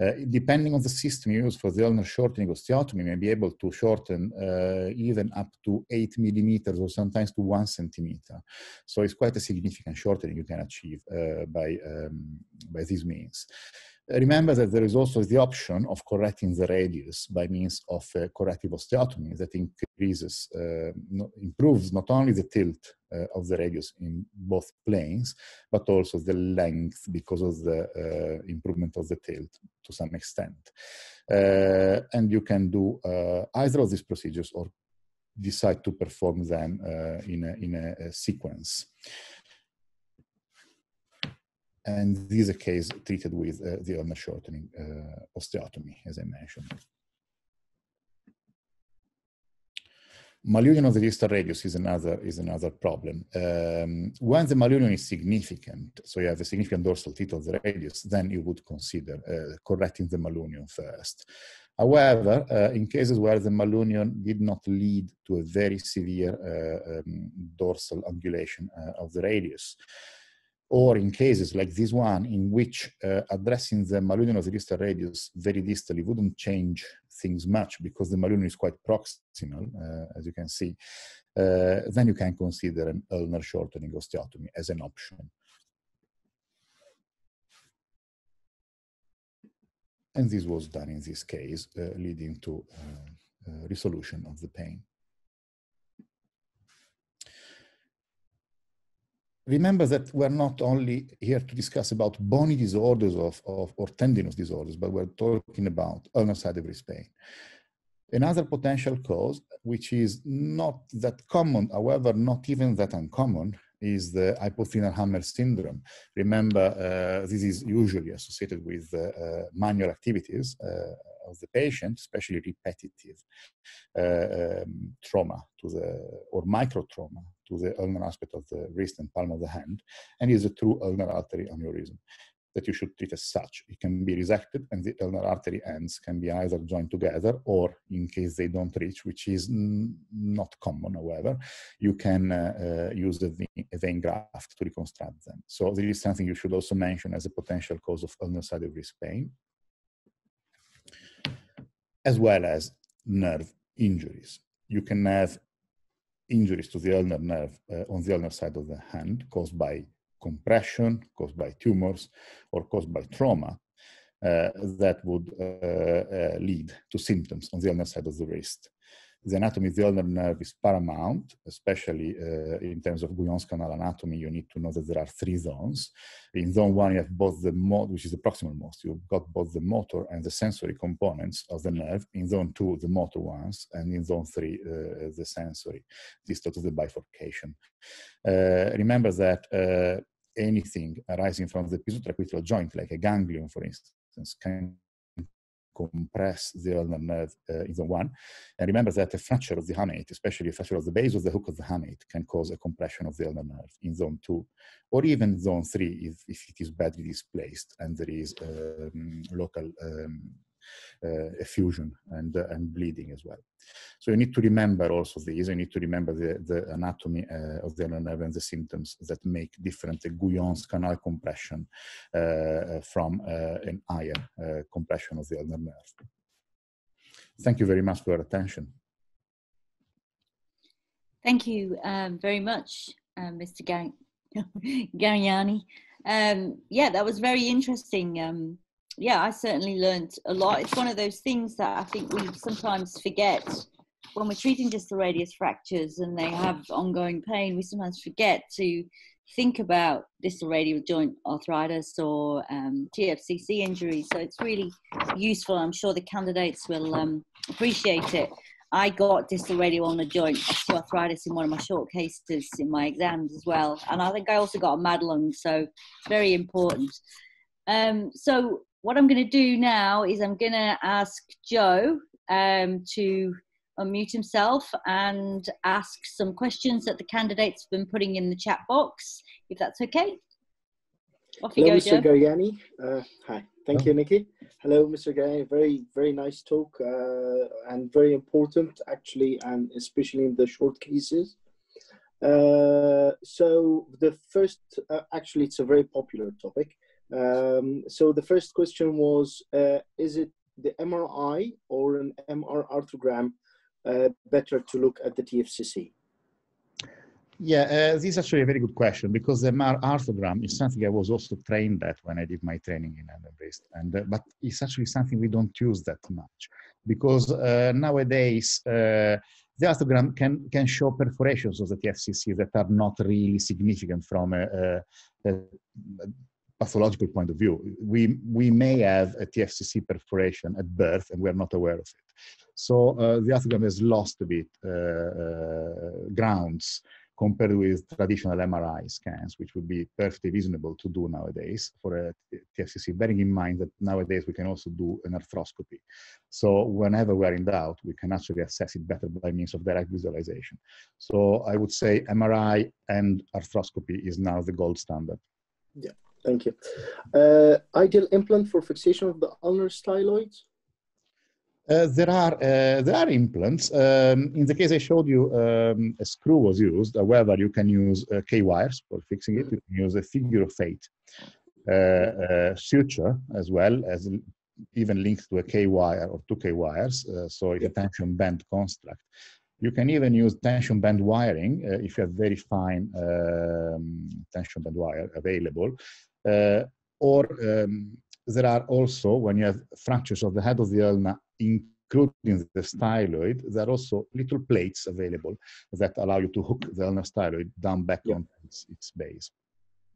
Uh, depending on the system you use for the ulnar shortening osteotomy, may be able to shorten uh, even up to eight millimeters or sometimes to one centimeter. So it's quite a significant shortening you can achieve uh, by, um, by these means. Remember that there is also the option of correcting the radius by means of a corrective osteotomy that increases, uh, no, improves not only the tilt uh, of the radius in both planes, but also the length because of the uh, improvement of the tilt to some extent. Uh, and you can do uh, either of these procedures or decide to perform them uh, in a, in a, a sequence and this is a case treated with uh, the ulnar shortening uh, osteotomy, as I mentioned. Malunion of the distal radius is another is another problem. Um, when the malunion is significant, so you have a significant dorsal tilt of the radius, then you would consider uh, correcting the malunion first. However, uh, in cases where the malunion did not lead to a very severe uh, um, dorsal angulation uh, of the radius, or in cases like this one in which uh, addressing the malunion of the distal radius very distally wouldn't change things much because the malunion is quite proximal, uh, as you can see, uh, then you can consider an ulnar shortening osteotomy as an option. And this was done in this case, uh, leading to uh, uh, resolution of the pain. Remember that we're not only here to discuss about bony disorders of, of, or tendinous disorders, but we're talking about ulnar side pain. Another potential cause, which is not that common, however, not even that uncommon, is the hypothenar hammer syndrome. Remember, uh, this is usually associated with uh, uh, manual activities uh, of the patient, especially repetitive uh, um, trauma to the, or micro trauma to the ulnar aspect of the wrist and palm of the hand, and is a true ulnar artery aneurysm that you should treat as such. It can be resected and the ulnar artery ends can be either joined together or in case they don't reach, which is not common, however, you can uh, uh, use the vein, a vein graft to reconstruct them. So this is something you should also mention as a potential cause of ulnar side of wrist pain, as well as nerve injuries. You can have injuries to the ulnar nerve uh, on the ulnar side of the hand caused by compression caused by tumors or caused by trauma uh, that would uh, uh, lead to symptoms on the ulnar side of the wrist. The anatomy of the ulnar nerve is paramount, especially uh, in terms of Guyon's canal anatomy. You need to know that there are three zones. In zone one, you have both the motor, which is the proximal most. You've got both the motor and the sensory components of the nerve. In zone two, the motor ones, and in zone three, uh, the sensory, distal to the bifurcation. Uh, remember that uh, anything arising from the pisotriquetral joint, like a ganglion, for instance, can compress the ulnar nerve uh, in zone one. And remember that a fracture of the hamate, especially a fracture of the base of the hook of the hamate, can cause a compression of the ulnar nerve in zone two, or even zone three if, if it is badly displaced and there is um, local um, uh, effusion and, uh, and bleeding as well. So you need to remember also these. You need to remember the, the anatomy uh, of the nerve and the symptoms that make different the Guyon's canal compression from an higher compression of the ulnar nerve. Thank you very much for your attention. Thank you um, very much, uh, Mr. [LAUGHS] Garagnani. Um, yeah, that was very interesting. Um, yeah, I certainly learned a lot. It's one of those things that I think we sometimes forget when we're treating distal radius fractures and they have ongoing pain. We sometimes forget to think about distal radial joint arthritis or um, TFCC injuries. So it's really useful. I'm sure the candidates will um, appreciate it. I got distal radial joint osteoarthritis in one of my short cases in my exams as well. And I think I also got a Madelung, so it's very important. Um, so what I'm going to do now is I'm going to ask Joe um, to unmute himself and ask some questions that the candidates have been putting in the chat box, if that's okay. Off you Hello, go, Mr. Joe. Garagnani. Uh, hi. Thank you, Nikki. Hello, Mr. Garagnani. Very, very nice talk uh, and very important, actually, and especially in the short cases. Uh, so the first, uh, actually, it's a very popular topic. Um, so the first question was, uh, is it the MRI or an MR arthrogram uh, better to look at the TFCC? Yeah, uh, this is actually a very good question because the MR arthrogram is something I was also trained at when I did my training in and and uh, but it's actually something we don't use that much because uh, nowadays uh, the arthrogram can can show perforations of the TFCC that are not really significant from a, a, a pathological point of view. We, we may have a TFCC perforation at birth and we're not aware of it. So uh, the arthrogram has lost a bit uh, uh, grounds compared with traditional MRI scans, which would be perfectly reasonable to do nowadays for a TFCC, bearing in mind that nowadays we can also do an arthroscopy. So whenever we're in doubt, we can actually assess it better by means of direct visualization. So I would say MRI and arthroscopy is now the gold standard. Yeah. Thank you. Uh, ideal implant for fixation of the ulnar styloids? Uh, there are uh, there are implants. Um, in the case I showed you, um, a screw was used. However, you can use uh, K wires for fixing it. You can use a figure of eight uh, uh, suture as well as even linked to a K wire or two K wires. so it's a tension band construct. You can even use tension band wiring if you have very fine um, tension band wire available. Uh, or um, there are also, when you have fractures of the head of the ulna including the styloid, there are also little plates available that allow you to hook the ulnar styloid down back yeah. on its, its base.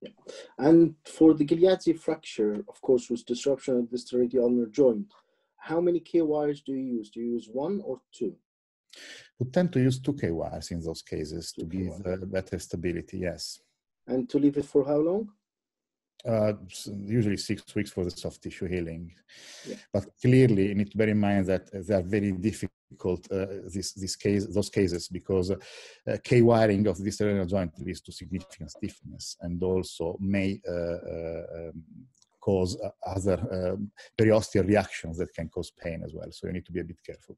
Yeah. And for the Galeazzi fracture, of course, with disruption of the steradial joint, how many K wires do you use? Do you use one or two? We tend to use two K wires in those cases to give uh, better stability, yes. And to leave it for how long? Uh, usually six weeks for the soft tissue healing. Yeah. But clearly, you need to bear in mind that they are very difficult, uh, this, this case, those cases, because uh, K wiring of this sternal joint leads to significant stiffness and also may uh, uh, um, cause uh, other um, periosteal reactions that can cause pain as well. So you need to be a bit careful.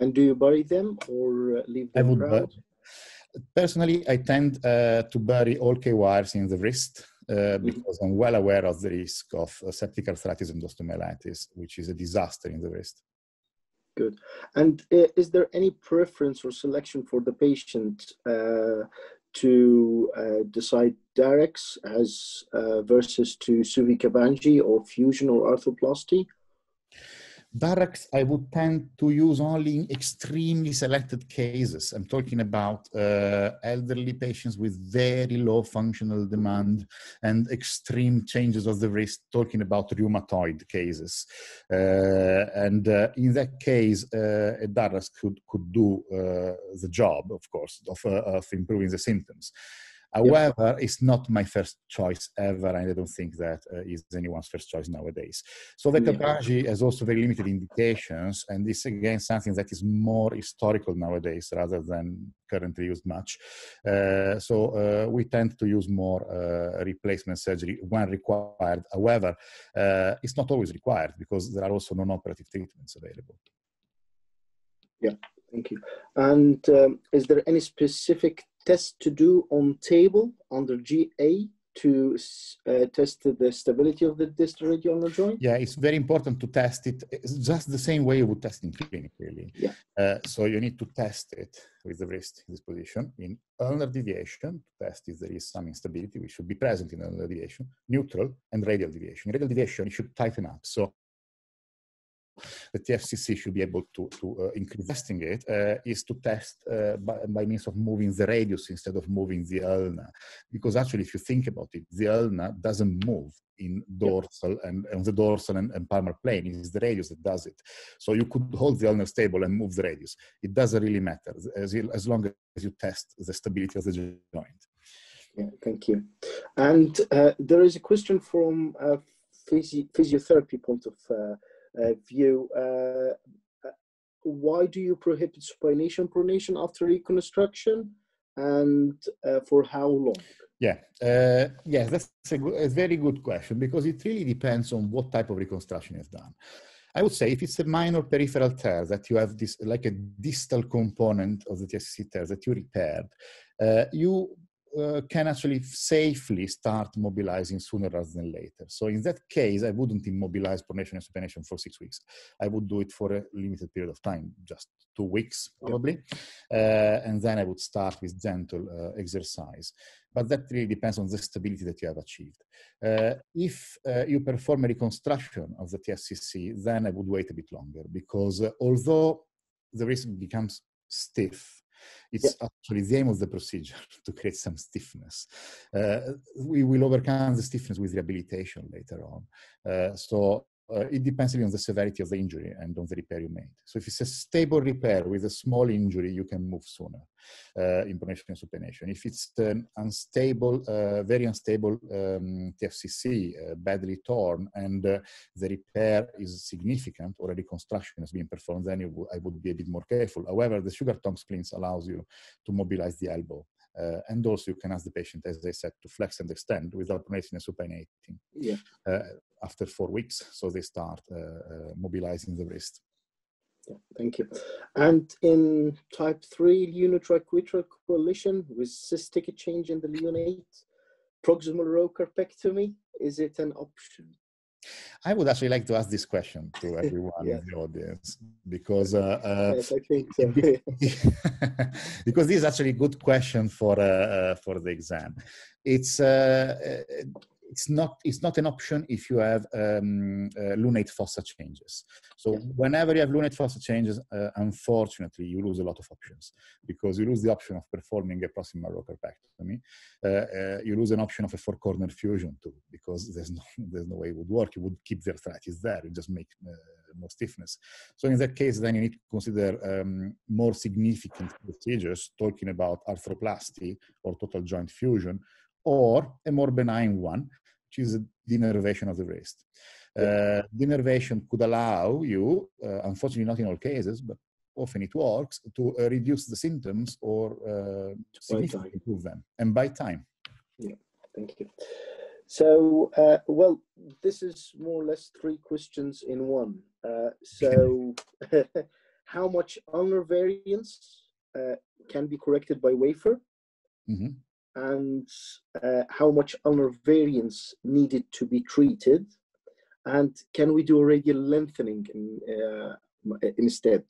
And do you bury them or leave them I would, around? personally, I tend to bury all K wires in the wrist uh, mm-hmm. because I'm well aware of the risk of uh, septic arthritis and osteomyelitis, which is a disaster in the wrist. Good. And uh, is there any preference or selection for the patient uh, to uh, decide Darrach as uh, versus to Sauvé or fusion or arthroplasty? Darrach, I would tend to use only in extremely selected cases. I'm talking about uh, elderly patients with very low functional demand and extreme changes of the wrist, talking about rheumatoid cases. Uh, and uh, in that case, uh, a Darrach could, could do uh, the job, of course, of, uh, of improving the symptoms. However, it's not my first choice ever, and I don't think that uh, is anyone's first choice nowadays. So the yeah. has also very limited indications, and this again something that is more historical nowadays rather than currently used much. Uh, so uh, we tend to use more uh, replacement surgery when required. However, uh, it's not always required because there are also non-operative treatments available. Yeah, thank you. And um, is there any specific test to do on table under GA to uh, test the stability of the distal radial joint? Yeah, it's very important to test it. It's just the same way you would test in clinic, really. Yeah. Uh, so you need to test it with the wrist in this position in ulnar deviation to test if there is some instability, which should be present in ulnar deviation, neutral, and radial deviation. In radial deviation, it should tighten up. So the TFCC should be able to, to uh, investing it uh, is to test uh, by, by, means of moving the radius instead of moving the ulna. Because actually, if you think about it, the ulna doesn't move in dorsal and on the dorsal and, and, palmar plane. It is the radius that does it. So you could hold the ulna stable and move the radius. It doesn't really matter as, as long as you test the stability of the joint. Yeah, thank you. And uh, there is a question from a physi physiotherapy point of uh, uh, view. Uh, uh, why do you prohibit supination pronation after reconstruction, and for how long? Yeah, uh, yeah, that's a, a, very good question because it really depends on what type of reconstruction is done. I would say if it's a minor peripheral tear that you have this like a distal component of the TFCC tear that you repaired, uh, you uh, can actually safely start mobilizing sooner rather than later. So in that case, I wouldn't immobilize pronation and supination for six weeks. I would do it for a limited period of time, just two weeks probably, uh, and then I would start with gentle uh, exercise. But that really depends on the stability that you have achieved. Uh, if uh, you perform a reconstruction of the TFCC, then I would wait a bit longer because uh, although the risk becomes stiff it's yeah. actually the aim of the procedure [LAUGHS] to create some stiffness. Uh, we will overcome the stiffness with rehabilitation later on. Uh, so uh, it depends really on the severity of the injury and on the repair you made. So if it's a stable repair with a small injury, you can move sooner uh, in pronation and supination. If it's an unstable, uh, very unstable um, TFCC, uh, badly torn, and uh, the repair is significant or a reconstruction is being performed, then I would be a bit more careful. However, the sugar tongue splints allows you to mobilize the elbow. Uh, and also you can ask the patient, as I said, to flex and extend without pronating and supinating. Yeah. Uh, after four weeks. So they start uh, uh, mobilizing the wrist. Yeah, thank you. And in type 3 lunotriquetral coalition with cystic change in the lunate, proximal row carpectomy, is it an option? I would actually like to ask this question to [LAUGHS] everyone yeah. in the audience because uh, uh, [LAUGHS] yes, I think so. [LAUGHS] because this is actually a good question for uh, uh for the exam. It's uh, it's not it's not an option if you have um, uh, lunate fossa changes. So whenever you have lunate fossa changes, uh, unfortunately, you lose a lot of options because you lose the option of performing a proximal row carpectomy. Uh, uh, you lose an option of a four corner fusion too because there's no [LAUGHS] there's no way it would work. You would keep the arthritis there. You just make uh, more stiffness. So in that case, then you need to consider um, more significant procedures, talking about arthroplasty or total joint fusion, or a more benign one, which is the denervation of the wrist. Uh, denervation could allow you, uh, unfortunately not in all cases, but often it works, to uh, reduce the symptoms or uh, significantly improve them, and by time. Yeah, thank you. So, uh, well, this is more or less three questions in one. Uh, so, [LAUGHS] how much ulnar variance uh, can be corrected by wafer? Mm-hmm. And uh, how much ulnar variance needed to be treated? And can we do a radial lengthening in, uh, instead?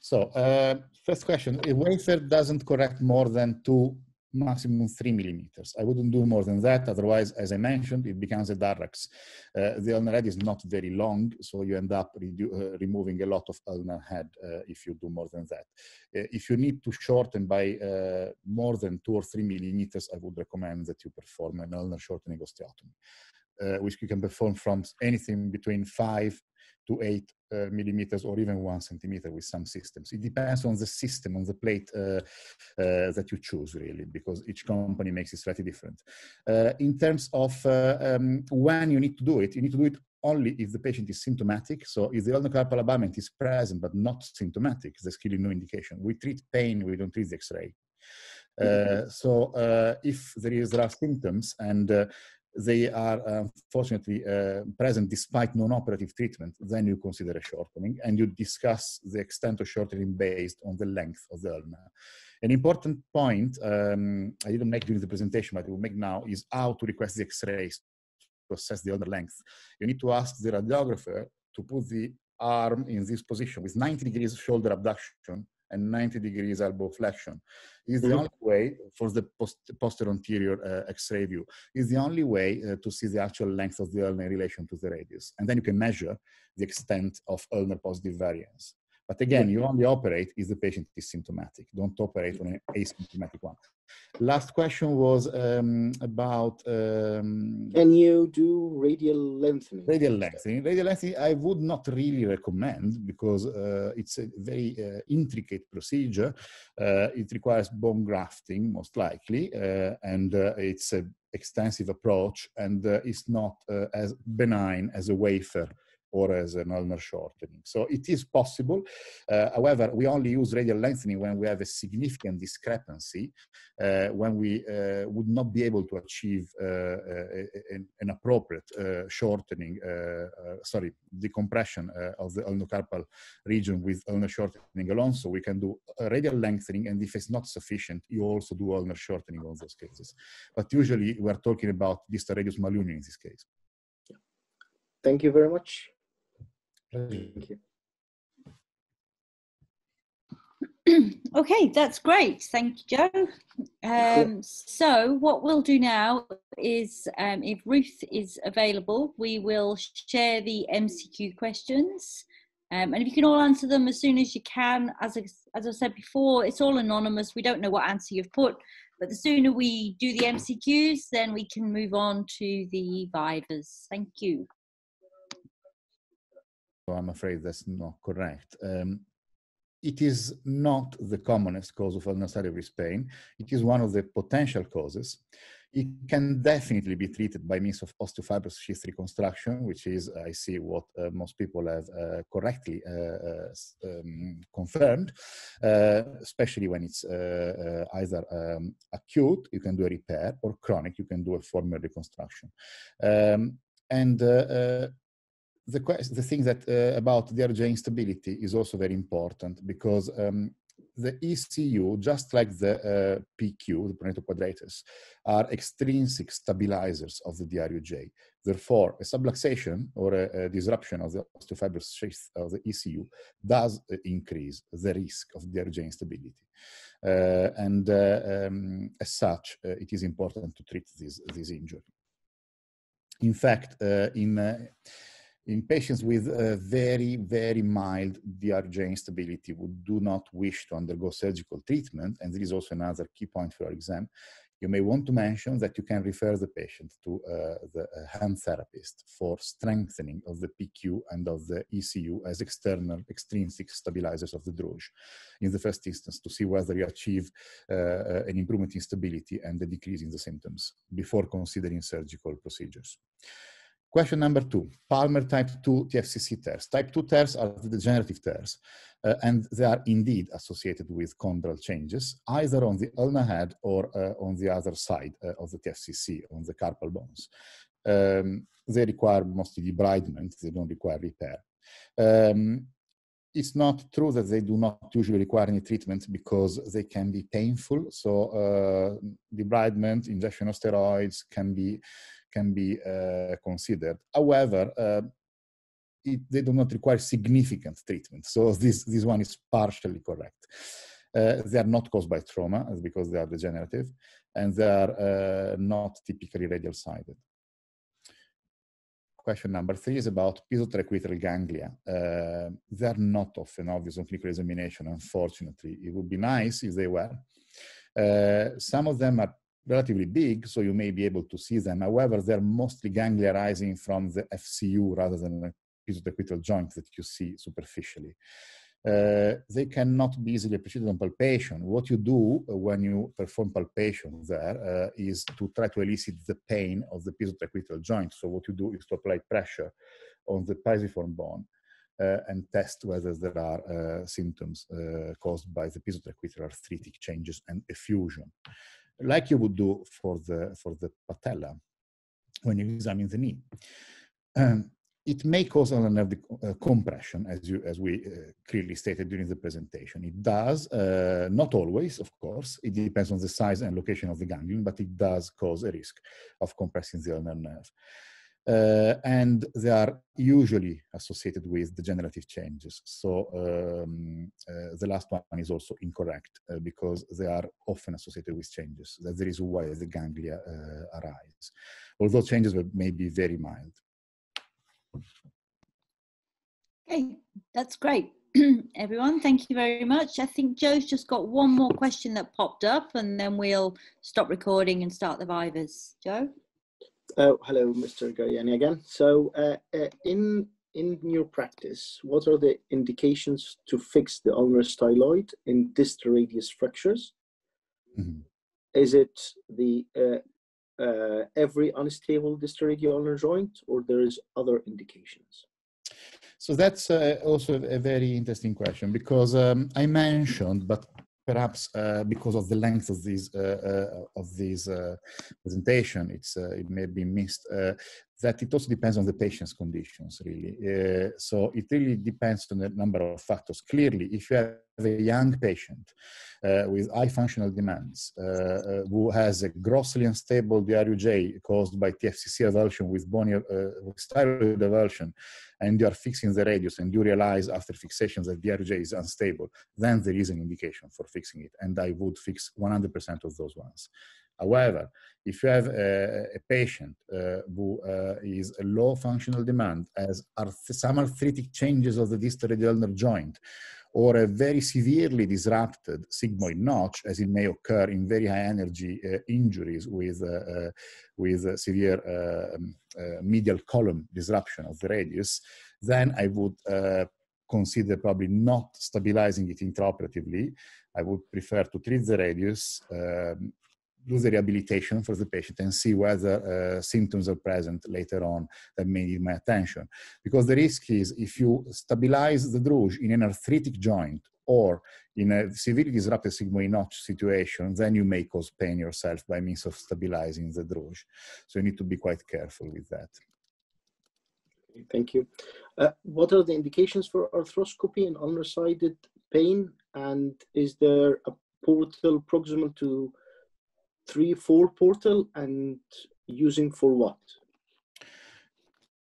So, uh, first question: A wafer doesn't correct more than two maximum three millimeters. I wouldn't do more than that. Otherwise, as I mentioned, it becomes a Darrach. Uh, the ulnar head is not very long, so you end up uh, removing a lot of ulnar head uh, if you do more than that. Uh, if you need to shorten by uh, more than two or three millimeters, I would recommend that you perform an ulnar shortening osteotomy. Uh, which you can perform from anything between five to eight uh, millimeters or even one centimeter with some systems. It depends on the system, on the plate uh, uh, that you choose, really, because each company makes it slightly different. Uh, in terms of uh, um, when you need to do it, you need to do it only if the patient is symptomatic. So if the ulnocarpal abutment is present but not symptomatic, there's clearly no indication. We treat pain, we don't treat the X-ray. Uh, so uh, if there is there are symptoms and uh, they are unfortunately uh, present despite non-operative treatment, then you consider a shortening and you discuss the extent of shortening based on the length of the ulna. An important point um, I didn't make during the presentation, but I will make now, is how to request the X-rays to assess the ulnar length. You need to ask the radiographer to put the arm in this position with 90 degrees shoulder abduction and 90 degrees elbow flexion. Is the mm-hmm. only way for the post, posterior anterior uh, x-ray view. Is the only way uh, to see the actual length of the ulna in relation to the radius. And then you can measure the extent of ulnar positive variance but again, you only operate if the patient is symptomatic. Don't operate on an asymptomatic one. Last question was um, about. Um, Can you do radial lengthening? Radial lengthening. Radial lengthening, I would not really recommend because uh, it's a very uh, intricate procedure. Uh, it requires bone grafting, most likely, uh, and uh, it's an extensive approach, and uh, it's not as benign as a wafer or as an ulnar shortening. So it is possible. Uh, however, we only use radial lengthening when we have a significant discrepancy, uh, when we uh, would not be able to achieve uh, an, an, appropriate uh, shortening, uh, sorry, decompression of the ulnocarpal region with ulnar shortening alone. So we can do radial lengthening, and if it's not sufficient, you also do ulnar shortening on those cases. But usually we're talking about distal radius malunion in this case. Thank you very much. Thank you. [CLEARS THROAT] okay, that's great. Thank you, Joe. Um, so what we'll do now is, um, if Ruth is available, we will share the MCQ questions. Um, and if you can all answer them as soon as you can, as I, as I said before, it's all anonymous. We don't know what answer you've put, but the sooner we do the MCQs, then we can move on to the Vivas. Thank you. I'm afraid that's not correct. Um, it is not the commonest cause of unnecessary wrist pain. It is one of the potential causes. It can definitely be treated by means of osteofibrous sheath reconstruction, which is, I see, what uh, most people have uh, correctly uh, uh um, confirmed, uh, especially when it's uh, either um, acute, you can do a repair, or chronic, you can do a formal reconstruction. Um, and the the thing that uh, about DRJ instability is also very important because um, the ECU, just like the uh, PQ, the pronator quadratus, are extrinsic stabilizers of the DRUJ. Therefore, a subluxation or a, a disruption of the osteofibrous sheath of the ECU does uh, increase the risk of DRJ instability. Uh, and uh, um, as such, uh, it is important to treat this, this injury. in fact, uh, in in patients with very, very mild DRJ instability who do not wish to undergo surgical treatment, and this is also another key point for our exam, you may want to mention that you can refer the patient to uh, the hand therapist for strengthening of the PQ and of the ECU as external extrinsic stabilizers of the DRUJ in the first instance to see whether you achieve uh, uh, an improvement in stability and a decrease in the symptoms before considering surgical procedures. Question number two, Palmer type 2 TFCC tears. Type 2 tears are the degenerative tears, uh, and they are indeed associated with chondral changes, either on the ulnar head or uh, on the other side uh, of the TFCC, on the carpal bones. Um, they require mostly debridement, they don't require repair. Um, it's not true that they do not usually require any treatment because they can be painful. So uh, debridement, injection of steroids can be can be uh, considered. However, uh, it, they do not require significant treatment. So [LAUGHS] this, this one is partially correct. Uh, they are not caused by trauma because they are degenerative and they are uh, not typically radial sided. Question number three is about pisotriquetral ganglia. Uh, they are not often obvious on clinical examination, unfortunately. It would be nice if they were. Uh, some of them are relatively big, so you may be able to see them. However, they're mostly ganglia arising from the FCU rather than the pisotriquetral joint that you see superficially. Uh, they cannot be easily appreciated on palpation. What you do when you perform palpation there uh, is to try to elicit the pain of the pisotriquetral joint. So what you do is to apply pressure on the pisiform bone uh, and test whether there are uh, symptoms uh, caused by the pisotriquetral arthritic changes and effusion like you would do for the, for the patella when you examine the knee. Um, it may cause ulnar nerve uh, compression, as, you, as we uh, clearly stated during the presentation. It does, uh, not always, of course. It depends on the size and location of the ganglion, but it does cause a risk of compressing the ulnar nerve uh, and they are usually associated with degenerative changes. So um, uh, the last one is also incorrect uh, because they are often associated with changes. That's the reason why the ganglia uh, arise, although changes may be very mild. Okay, that's great. [CLEARS THROAT] Everyone, thank you very much. I think Joe's just got one more question that popped up and then we'll stop recording and start the Vivas. Joe? Oh, hello, Mr. Garagnani again. So, uh, uh, in in your practice, what are the indications to fix the ulnar styloid in distal radius fractures? Mm-hmm. Is it the uh, uh, every unstable distal radial ulnar joint, or there is other indications? So that's uh, also a very interesting question because um, I mentioned, but perhaps uh, because of the length of this uh, uh, of this uh, presentation, it's uh, it may be missed. Uh, that it also depends on the patient's conditions, really. Uh, so it really depends on a number of factors. Clearly, if you have a young patient uh, with high functional demands uh, who has a grossly unstable DRUJ caused by TFCC avulsion with bony with styloid avulsion, and you are fixing the radius and you realize after fixation that RJ is unstable, then there is an indication for fixing it. And I would fix 100% of those ones. However, if you have a, a patient uh, who uh, is a low functional demand, as arth some arthritic changes of the distal radial joint, or a very severely disrupted sigmoid notch, as it may occur in very high energy uh, injuries with, uh, uh, with severe um, uh, medial column disruption of the radius, then I would consider probably not stabilizing it intraoperatively. I would prefer to treat the radius, um, do the rehabilitation for the patient and see whether uh, symptoms are present later on that may need my attention. Because the risk is if you stabilize the DRUJ in an arthritic joint or in a severely disrupted sigmoid notch situation, then you may cause pain yourself by means of stabilizing the DRUJ. So you need to be quite careful with that. Thank you. Uh, what are the indications for arthroscopy and ulnar-sided pain? And is there a portal proximal to three, four portal and using for what?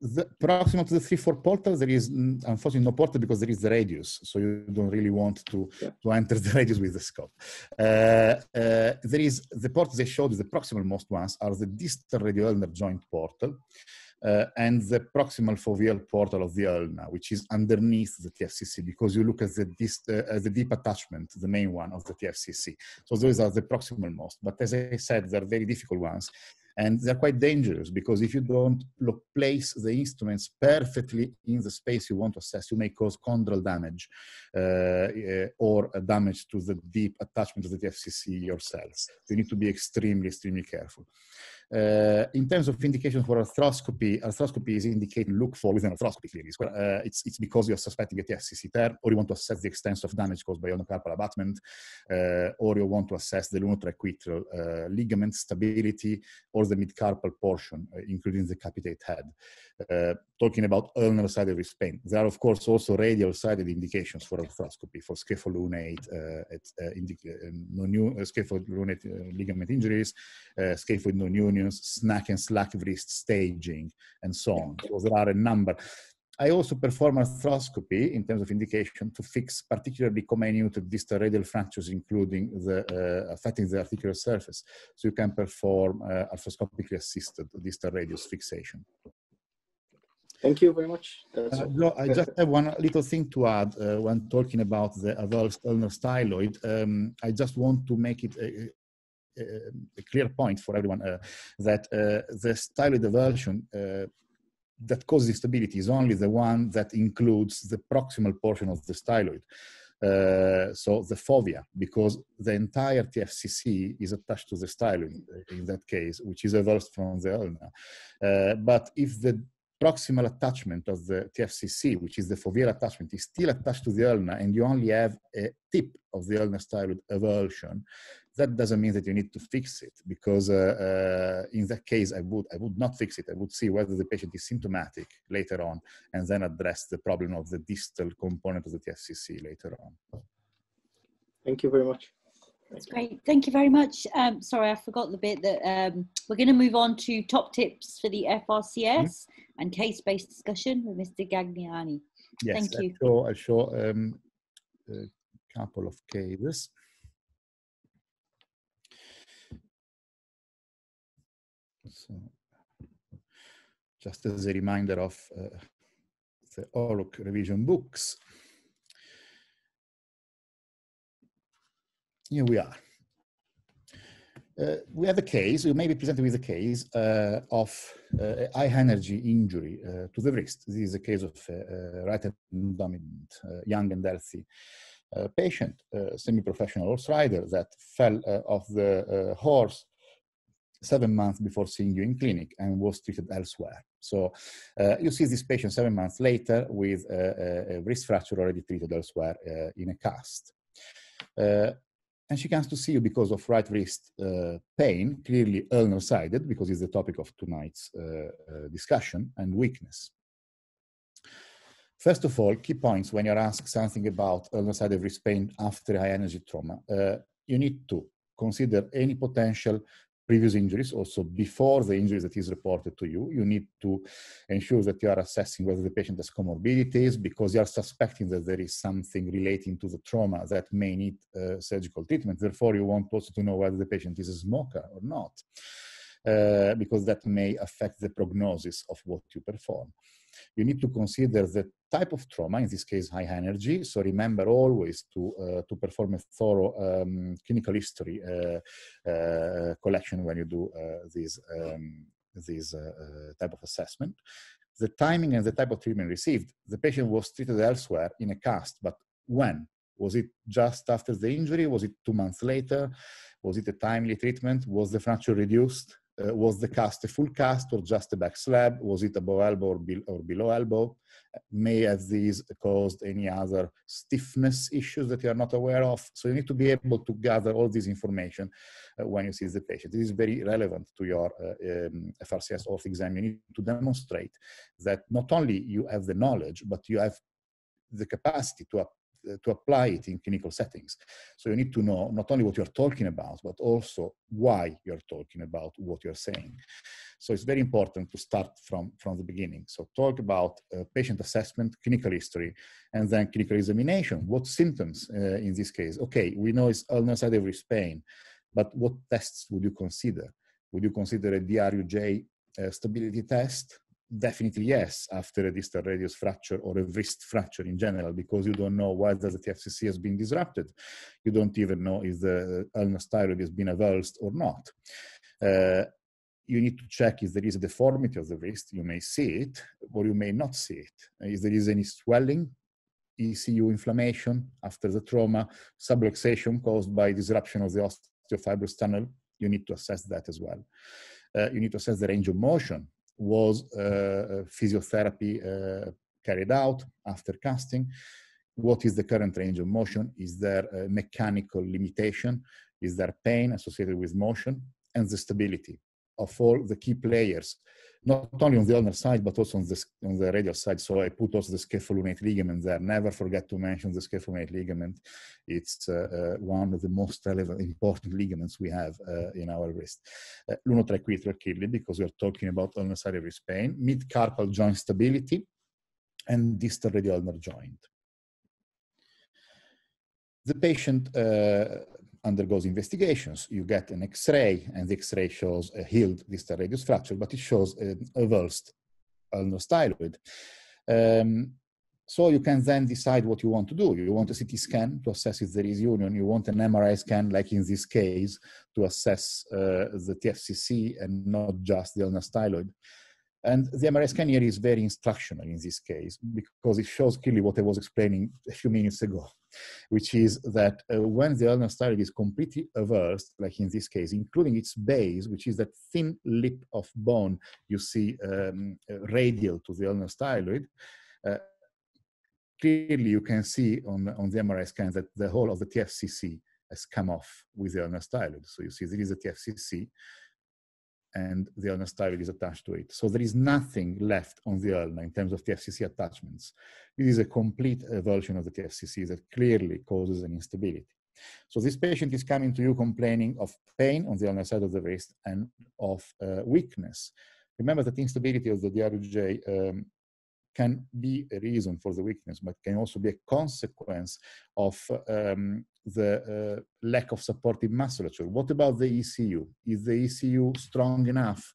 the, proximal to the three four portal, there is unfortunately no portal because there is the radius, so you don't really want to yeah. to enter [LAUGHS] the radius with the scope. Uh, uh, there is the portals they showed, the proximal most ones are the distal radio-ulnar joint portal. Uh, and the proximal foveal portal of the ulna, which is underneath the TFCC, because you look at the, dist, uh, the deep attachment, the main one of the TFCC. So those are the proximal most. But as I said, they're very difficult ones and they're quite dangerous because if you don't look, place the instruments perfectly in the space you want to assess, you may cause chondral damage uh, uh, or damage to the deep attachment of the TFCC yourself. You need to be extremely, extremely careful. Uh, in terms of indication for arthroscopy, arthroscopy is indicated look for with an arthroscopy clearly. Uh, it's, it's because you're suspecting a TFCC tear, or you want to assess the extent of damage caused by ulnocarpal abutment, uh, or you want to assess the lunotriquetral uh, ligament stability, or the midcarpal portion, uh, including the capitate head. Uh, talking about ulnar sided wrist pain. There are, of course, also radial sided indications for arthroscopy for scapholunate, uh, uh, uh, non scapholunate ligament injuries, scaphoid non-unions, snack and slack wrist staging, and so on. So there are a number. I also perform arthroscopy in terms of indication to fix particularly comminuted distal radial fractures, including the uh, affecting the articular surface. So you can perform uh, arthroscopically assisted distal radius fixation. Thank you very much. Uh, no, I just have one little thing to add uh, when talking about the avulsed ulnar styloid. Um, I just want to make it a, clear point for everyone uh, that uh, the styloid avulsion uh, that causes instability is only the one that includes the proximal portion of the styloid. Uh, so the fovea, because the entire TFCC is attached to the styloid in that case, which is avulsed from the ulna. Uh, but if the proximal attachment of the TFCC, which is the foveal attachment, is still attached to the ulna and you only have a tip of the ulnar styloid avulsion, that doesn't mean that you need to fix it because uh, uh, in that case, I would, I would not fix it. I would see whether the patient is symptomatic later on and then address the problem of the distal component of the TFCC later on. Thank you very much. That's great. Thank you very much. Um, sorry, I forgot the bit that um, we're going to move on to top tips for the FRCS mm-hmm. and case-based discussion with Mr. Garagnani. Yes, Thank you. I'll show, I'll show um, a couple of cases. So, just as a reminder of uh, the ORUC revision books, here we are. Uh, we have a case, we may be presented with a case uh, of uh, high energy injury uh, to the wrist. This is a case of uh, right dominant, uh, young and healthy patient, semi-professional horse rider that fell off the horse seven months before seeing you in clinic and was treated elsewhere. So you see this patient seven months later with a, a wrist fracture already treated elsewhere in a cast. Uh, and she comes to see you because of right wrist uh, pain, clearly ulnar-sided, because it's the topic of tonight's uh, uh, discussion, and weakness. First of all, key points when you're asked something about ulnar-sided wrist pain after high-energy trauma, uh, you need to consider any potential previous injuries, also before the injuries that is reported to you. You need to ensure that you are assessing whether the patient has comorbidities because you are suspecting that there is something relating to the trauma that may need uh, surgical treatment. Therefore, you want also to know whether the patient is a smoker or not, uh, because that may affect the prognosis of what you perform you need to consider the type of trauma, in this case, high energy. So remember always to, uh, to perform a thorough um, clinical history uh, uh, collection when you do uh, this, um, this uh, uh, type of assessment. The timing and the type of treatment received. The patient was treated elsewhere in a cast, but when? Was it just after the injury? Was it two months later? Was it a timely treatment? Was the fracture reduced? Uh, was the cast a full cast or just a back slab? Was it above elbow or, be or below elbow? May have these caused any other stiffness issues that you are not aware of? So you need to be able to gather all this information uh, when you see the patient. This is very relevant to your uh, um, FRCS orth exam. You need to demonstrate that not only you have the knowledge, but you have the capacity to to apply it in clinical settings. So you need to know not only what you're talking about, but also why you're talking about what you're saying. So it's very important to start from, from the beginning. So talk about uh, patient assessment, clinical history, and then clinical examination. What symptoms uh, in this case? Okay, we know it's ulnar side wrist pain, but what tests would you consider? Would you consider a DRUJ uh, stability test? Definitely yes, after a distal radius fracture or a wrist fracture in general, because you don't know why the TFCC has been disrupted. You don't even know if the ulnar styloid has been avulsed or not. Uh, you need to check if there is a deformity of the wrist. You may see it or you may not see it. If there is any swelling, ECU inflammation after the trauma, subluxation caused by disruption of the osteofibrous tunnel, you need to assess that as well. Uh, you need to assess the range of motion. Was uh, physiotherapy uh, carried out after casting? What is the current range of motion? Is there mechanical limitation? Is there pain associated with motion? And the stability of all the key players, not only on the ulnar side, but also on the, on the radial side. So I put also the scapholunate ligament there. Never forget to mention the scapholunate ligament. It's uh, uh, one of the most relevant, important ligaments we have uh, in our wrist. Uh, Lunotriquetral clearly, because we're talking about ulnar side wrist pain, mid-carpal joint stability, and distal radial joint. The patient uh, undergoes investigations. You get an X-ray, and the X-ray shows a healed distal radius fracture, but it shows an avulsed ulnar styloid. Um, so you can then decide what you want to do. You want a CT scan to assess if there is union. You want an MRI scan, like in this case, to assess uh, the TFCC and not just the ulnar styloid. And the MRI scan here is very instructional in this case because it shows clearly what I was explaining a few minutes ago, which is that uh, when the ulnar styloid is completely avulsed, like in this case, including its base, which is that thin lip of bone you see um, radial to the ulnar styloid, uh, clearly you can see on, on the MRI scan that the whole of the TFCC has come off with the ulnar styloid. So you see there is a TFCC and the ulnar styloid is attached to it. So there is nothing left on the ulna in terms of TFCC attachments. This is a complete version of the TFCC that clearly causes an instability. So this patient is coming to you complaining of pain on the ulnar side of the wrist and of uh, weakness. Remember that instability of the DRUJ um, can be a reason for the weakness, but can also be a consequence of um, the uh, lack of supportive musculature. What about the ECU? Is the ECU strong enough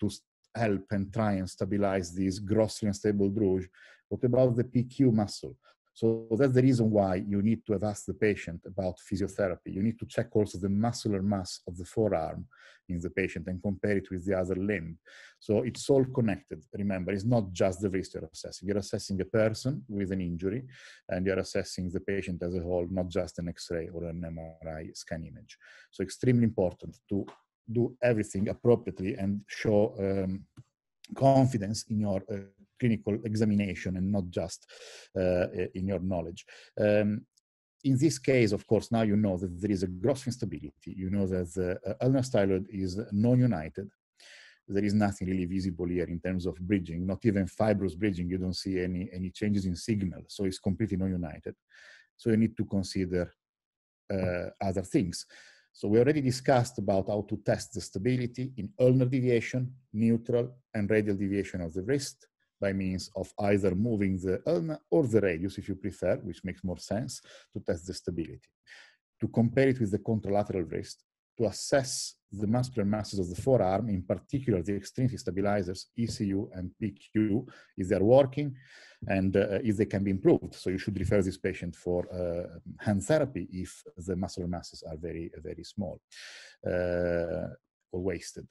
to help and try and stabilize this grossly unstable DRUJ? What about the PQ muscle? So that's the reason why you need to have asked the patient about physiotherapy. You need to check also the muscular mass of the forearm in the patient and compare it with the other limb. So it's all connected. Remember, it's not just the wrist you're assessing. You're assessing a person with an injury and you're assessing the patient as a whole, not just an X-ray or an MRI scan image. So extremely important to do everything appropriately and show um, confidence in your uh, clinical examination and not just uh, in your knowledge. Um, in this case, of course, now you know that there is a gross instability. You know that the uh, ulnar styloid is non-united. There is nothing really visible here in terms of bridging, not even fibrous bridging. You don't see any, any changes in signal. So it's completely non-united. So you need to consider uh, other things. So we already discussed about how to test the stability in ulnar deviation, neutral, and radial deviation of the wrist by means of either moving the ulna or the radius, if you prefer, which makes more sense, to test the stability. To compare it with the contralateral wrist, to assess the muscular masses of the forearm, in particular the extrinsic stabilizers, ECU and PQ, if they're working and uh, if they can be improved. So you should refer this patient for uh, hand therapy if the muscular masses are very, very small uh, or wasted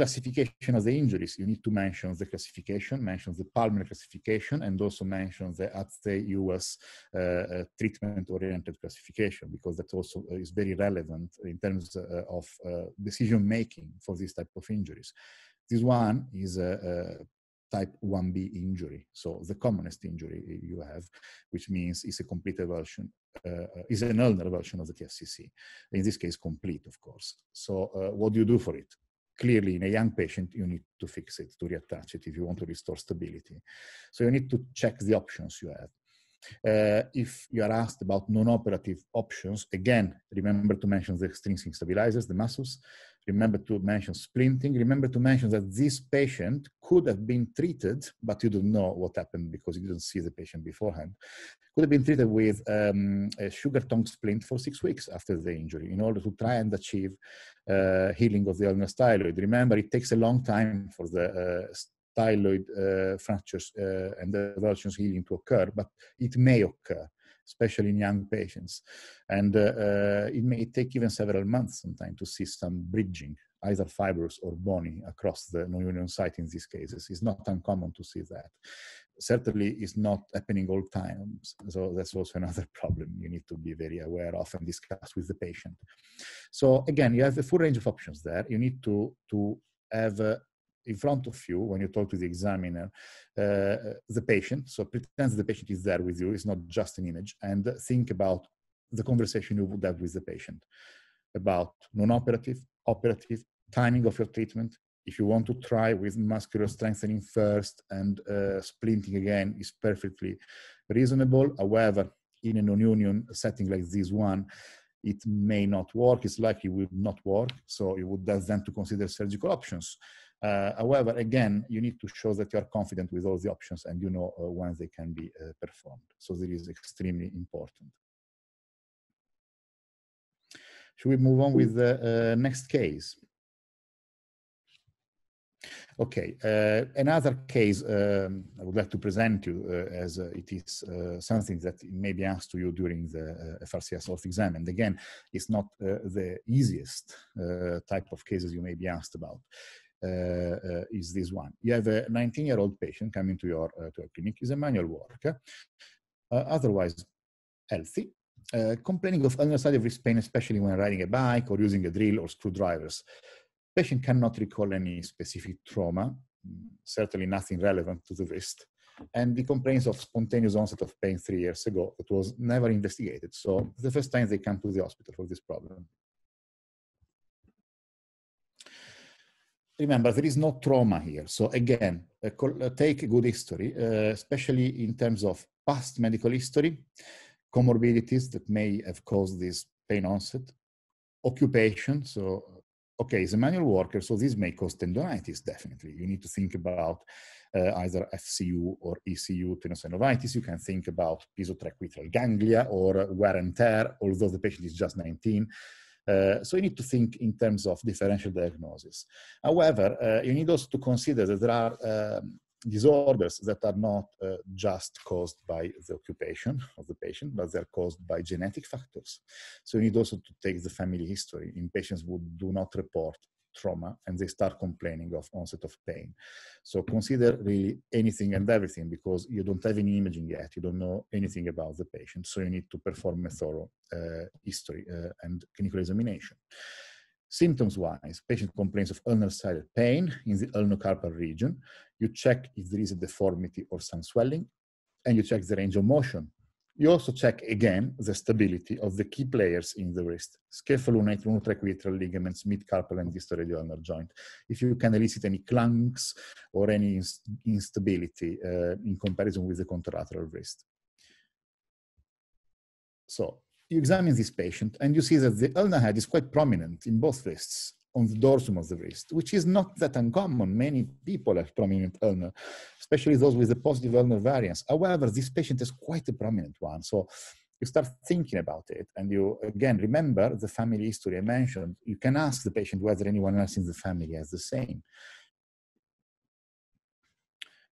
classification of the injuries, you need to mention the classification, mention the Palmer classification, and also mention the ATSE US uh, uh, treatment-oriented classification, because that also is very relevant in terms uh, of uh, decision-making for this type of injuries. This one is a, a type 1B injury, so the commonest injury you have, which means it's a complete avulsion, uh, is an ulnar avulsion of the TFCC. In this case, complete, of course. So uh, what do you do for it? Clearly in a young patient, you need to fix it, to reattach it if you want to restore stability. So you need to check the options you have. Uh, if you are asked about non-operative options, again, remember to mention the extrinsic stabilizers, the muscles. Remember to mention splinting. Remember to mention that this patient could have been treated, but you don't know what happened because you didn't see the patient beforehand. Could have been treated with um, a sugar tongue splint for six weeks after the injury in order to try and achieve uh, healing of the ulnar styloid. Remember, it takes a long time for the uh, styloid uh, fractures uh, and the avulsions healing to occur, but it may occur especially in young patients. And uh, uh, it may take even several months sometimes to see some bridging, either fibrous or bony, across the non-union site in these cases. It's not uncommon to see that. Certainly, it's not happening all times. So that's also [LAUGHS] another problem you need to be very aware of and discuss with the patient. So again, you have a full range of options there. You need to, to have in front of you when you talk to the examiner uh, the patient. So pretend the patient is there with you it's not just an image and think about the conversation you would have with the patient about non-operative operative timing of your treatment. If you want to try with muscular strengthening first and uh, splinting again is perfectly reasonable. However in a non-union setting like this one it may not work, it's likely will not work, so you would have then to consider surgical options. Uh, however, again, you need to show that you are confident with all the options and you know uh, when they can be uh, performed. So this is extremely important. Should we move on with the uh, next case? Okay, uh, another case um, I would like to present you uh, as it is something that may be asked to you during the FRCS Orth exam. And again, it's not the easiest type of cases you may be asked about. Uh, uh, is this one. You have a 19-year-old patient coming to your, uh, to your clinic, is a manual worker, otherwise healthy, complaining of of wrist pain, especially when riding a bike or using a drill or screwdrivers. Patient cannot recall any specific trauma, certainly nothing relevant to the wrist and he complains of spontaneous onset of pain three years ago that was never investigated. So the first time they come to the hospital for this problem. Remember, there is no trauma here. So again, uh, take good history, uh, especially in terms of past medical history, comorbidities that may have caused this pain onset, occupation. So, okay, he's a manual worker, so this may cause tendonitis, definitely. You need to think about uh, either FCU or ECU tenosynovitis. You can think about pisotriquetral ganglia or wear and tear, although the patient is just 19. Uh, so you need to think in terms of differential diagnosis. However, uh, you need also to consider that there are um, disorders that are not uh, just caused by the occupation of the patient, but they're caused by genetic factors. So you need also to take the family history in patients who do not report trauma and they start complaining of onset of pain. So consider really anything and everything because you don't have any imaging yet. You don't know anything about the patient. So you need to perform a thorough uh, history uh, and clinical examination. Symptoms wise, patient complains of ulnar sided pain in the ulnocarpal region. You check if there is a deformity or some swelling and you check the range of motion you also check again the stability of the key players in the wrist, scapholunate, lunotriquetral ligaments, mid-carpal and distal ulnar joint. If you can elicit any clunks or any instability uh, in comparison with the contralateral wrist. So you examine this patient and you see that the ulnar head is quite prominent in both wrists on the dorsum of the wrist, which is not that uncommon. Many people have prominent ulnar, especially those with a positive ulnar variance. However, this patient is quite a prominent one. So you start thinking about it and you, again, remember the family history I mentioned. You can ask the patient whether anyone else in the family has the same.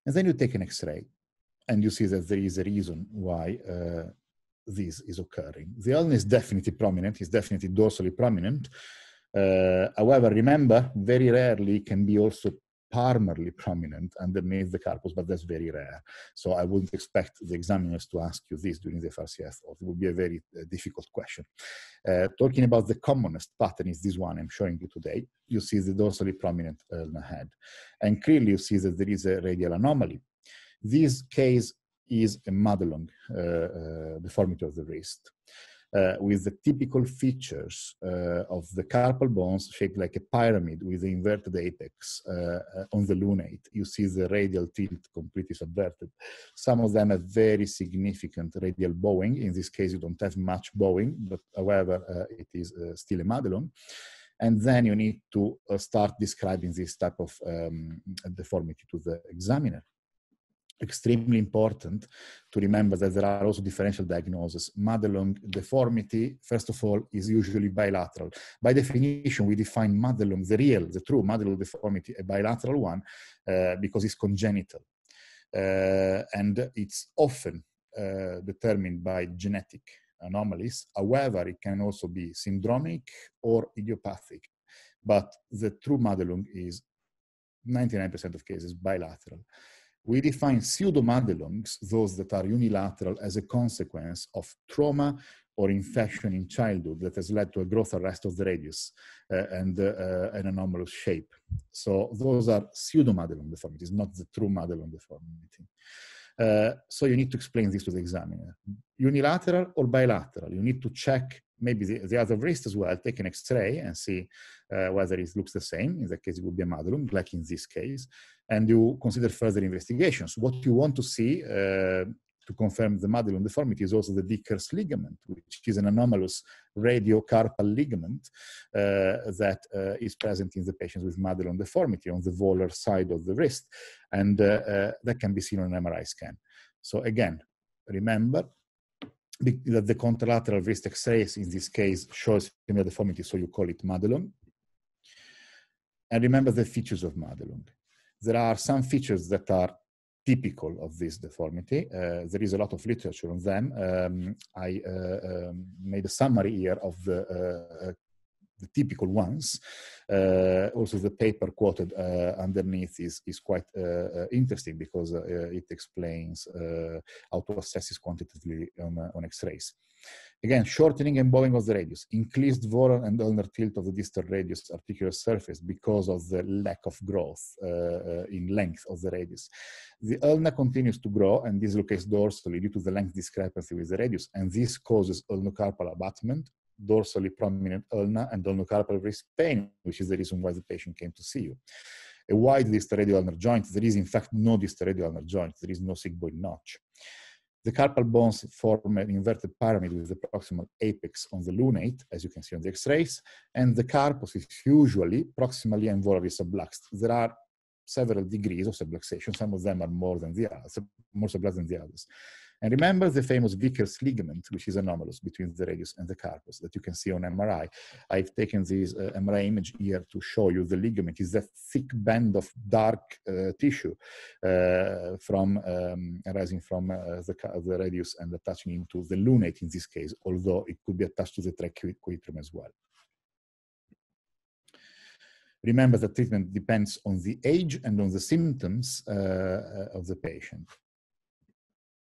And then you take an x-ray and you see that there is a reason why uh, this is occurring. The ulnar is definitely prominent, is definitely dorsally prominent, however, remember, very rarely can be also palmarly prominent underneath the carpus, but that's very rare. So I wouldn't expect the examiners to ask you this during the FRCS, or it would be a very uh, difficult question. Uh, talking about the commonest pattern is this one I'm showing you today. You see the dorsally prominent ulnar head. And clearly you see that there is a radial anomaly. This case is a Madelung uh, uh, deformity of the wrist uh, with the typical features uh, of the carpal bones shaped like a pyramid with the inverted apex uh, uh, on the lunate. You see the radial tilt completely subverted. Some of them have very significant radial bowing. In this case, you don't have much bowing, but however, uh, it is uh, still a Madelung. And then you need to start describing this type of um, deformity to the examiner extremely important to remember that there are also differential diagnoses. Madelung deformity, first of all, is usually bilateral. By definition, we define Madelung, the real, the true Madelung deformity, a bilateral one, uh, because it's congenital. Uh, and it's often uh, determined by genetic anomalies. However, it can also be syndromic or idiopathic. But the true Madelung is 99% of cases bilateral. We define pseudomadelungs, those that are unilateral, as a consequence of trauma or infection in childhood that has led to a growth arrest of the radius uh, and uh, an anomalous shape. So those are pseudomadelung deformities, not the true Madelung deformity. Uh, so you need to explain this to the examiner. Unilateral or bilateral, you need to check maybe the, the other wrist as well, take an X-ray and see uh, whether it looks the same. In that case, it would be a Madelung, like in this case and you consider further investigations. What you want to see uh, to confirm the Madelung deformity is also the Vickers ligament, which is an anomalous radiocarpal ligament uh, that uh, is present in the patients with Madelung deformity on the volar side of the wrist, and uh, uh, that can be seen on an MRI scan. So again, remember that the contralateral wrist X-rays in this case shows similar deformity, so you call it Madelung. And remember the features of Madelung there are some features that are typical of this deformity. Uh, there is a lot of literature on them. Um, I uh, um, made a summary here of the, uh, the typical ones. Uh, also, the paper quoted uh, underneath is, is quite uh, interesting because it explains how to assess this quantitatively on, on X-rays. Again, shortening and bowing of the radius, increased volar and ulnar tilt of the distal radius articular surface because of the lack of growth uh, uh, in length of the radius. The ulna continues to grow and dislocates dorsally due to the length discrepancy with the radius, and this causes ulnocarpal abutment, dorsally prominent ulna, and ulnocarpal wrist pain, which is the reason why the patient came to see you. A wide distal ulnar joint, there is in fact no distal ulnar joint, there is no sigmoid notch. The carpal bones form an inverted pyramid with the proximal apex on the lunate, as you can see on the X-rays, and the carpus is usually proximally and volarly subluxed. There are several degrees of subluxation. Some of them are more than the others, more subluxed than the others. And remember the famous Vickers ligament, which is anomalous between the radius and the carpus that you can see on MRI. I've taken this uh, MRI image here to show you the ligament is that thick band of dark uh, tissue uh, from um, arising from uh, the, the radius and attaching into the lunate in this case, although it could be attached to the triquetrum as well. Remember that treatment depends on the age and on the symptoms uh, uh, of the patient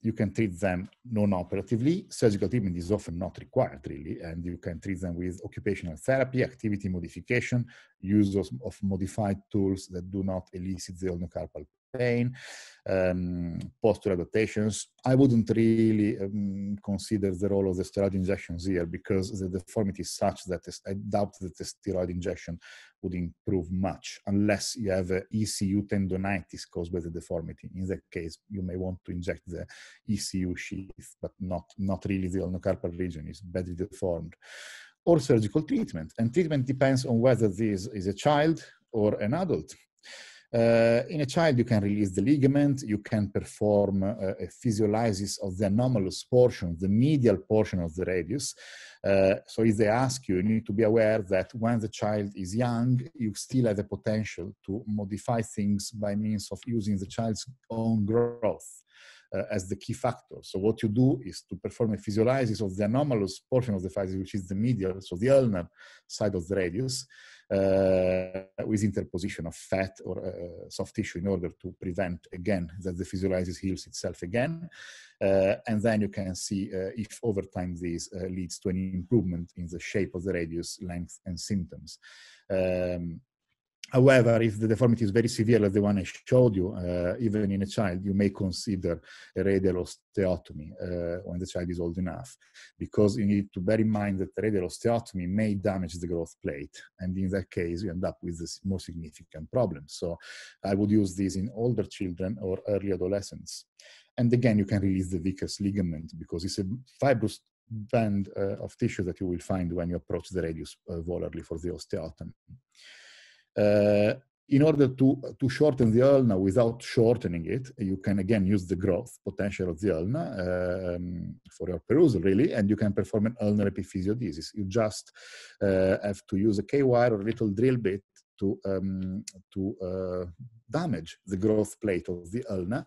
you can treat them non-operatively. Surgical treatment is often not required, really, and you can treat them with occupational therapy, activity modification, use of, of modified tools that do not elicit the ulnocarpal pain, um, postural adaptations. I wouldn't really um, consider the role of the steroid injections here because the deformity is such that I doubt that the steroid injection would improve much unless you have a ECU tendonitis caused by the deformity. In that case, you may want to inject the ECU sheath, but not, not really the ulnocarpal region is badly deformed. Or surgical treatment. And treatment depends on whether this is a child or an adult. Uh, in a child, you can release the ligament, you can perform uh, a physiolysis of the anomalous portion, the medial portion of the radius. Uh, so if they ask you, you need to be aware that when the child is young, you still have the potential to modify things by means of using the child's own growth. Uh, as the key factor. So what you do is to perform a physiolysis of the anomalous portion of the physis, which is the medial, so the ulnar side of the radius, with interposition of fat or uh, soft tissue in order to prevent, again, that the physiolysis heals itself again. Uh, and then you can see uh, if over time this uh, leads to an improvement in the shape of the radius, length, and symptoms. Um, However, if the deformity is very severe, like the one I showed you, uh, even in a child, you may consider a radial osteotomy uh, when the child is old enough, because you need to bear in mind that the radial osteotomy may damage the growth plate, and in that case, you end up with this more significant problem. So I would use this in older children or early adolescents. And again, you can release the Vickers ligament because it's a fibrous band uh, of tissue that you will find when you approach the radius uh, volarly for the osteotomy. Uh, in order to, to shorten the ulna without shortening it, you can again use the growth potential of the ulna um, for your perusal, really, and you can perform an ulnar epiphysiodesis. You just uh, have to use a K-wire or a little drill bit to, um, to uh, damage the growth plate of the ulna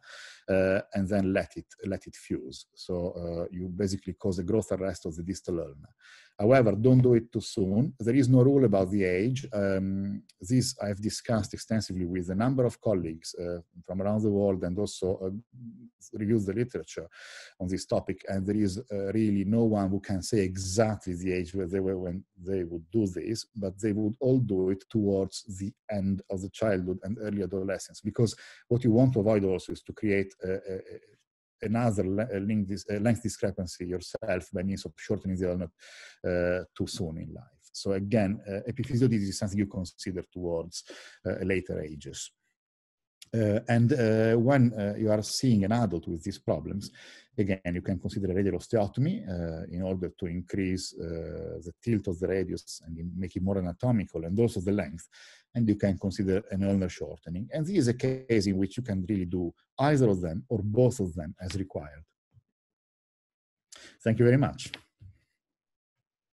uh, and then let it, let it fuse. So uh, you basically cause a growth arrest of the distal ulna. However, don't do it too soon. There is no rule about the age. Um, this I've discussed extensively with a number of colleagues uh, from around the world and also uh, reviewed the literature on this topic. And there is uh, really no one who can say exactly the age where they were when they would do this, but they would all do it towards the end of the childhood and early adolescence. Because what you want to avoid also is to create a, a, another length, length discrepancy yourself by means of shortening the ulna uh, too soon in life. So again, uh, is something you consider towards uh, later ages. Uh, and uh, when uh, you are seeing an adult with these problems, again, you can consider a radial osteotomy in order to increase the tilt of the radius and make it more anatomical and also the length and you can consider an ulnar shortening. And this is a case in which you can really do either of them or both of them as required. Thank you very much.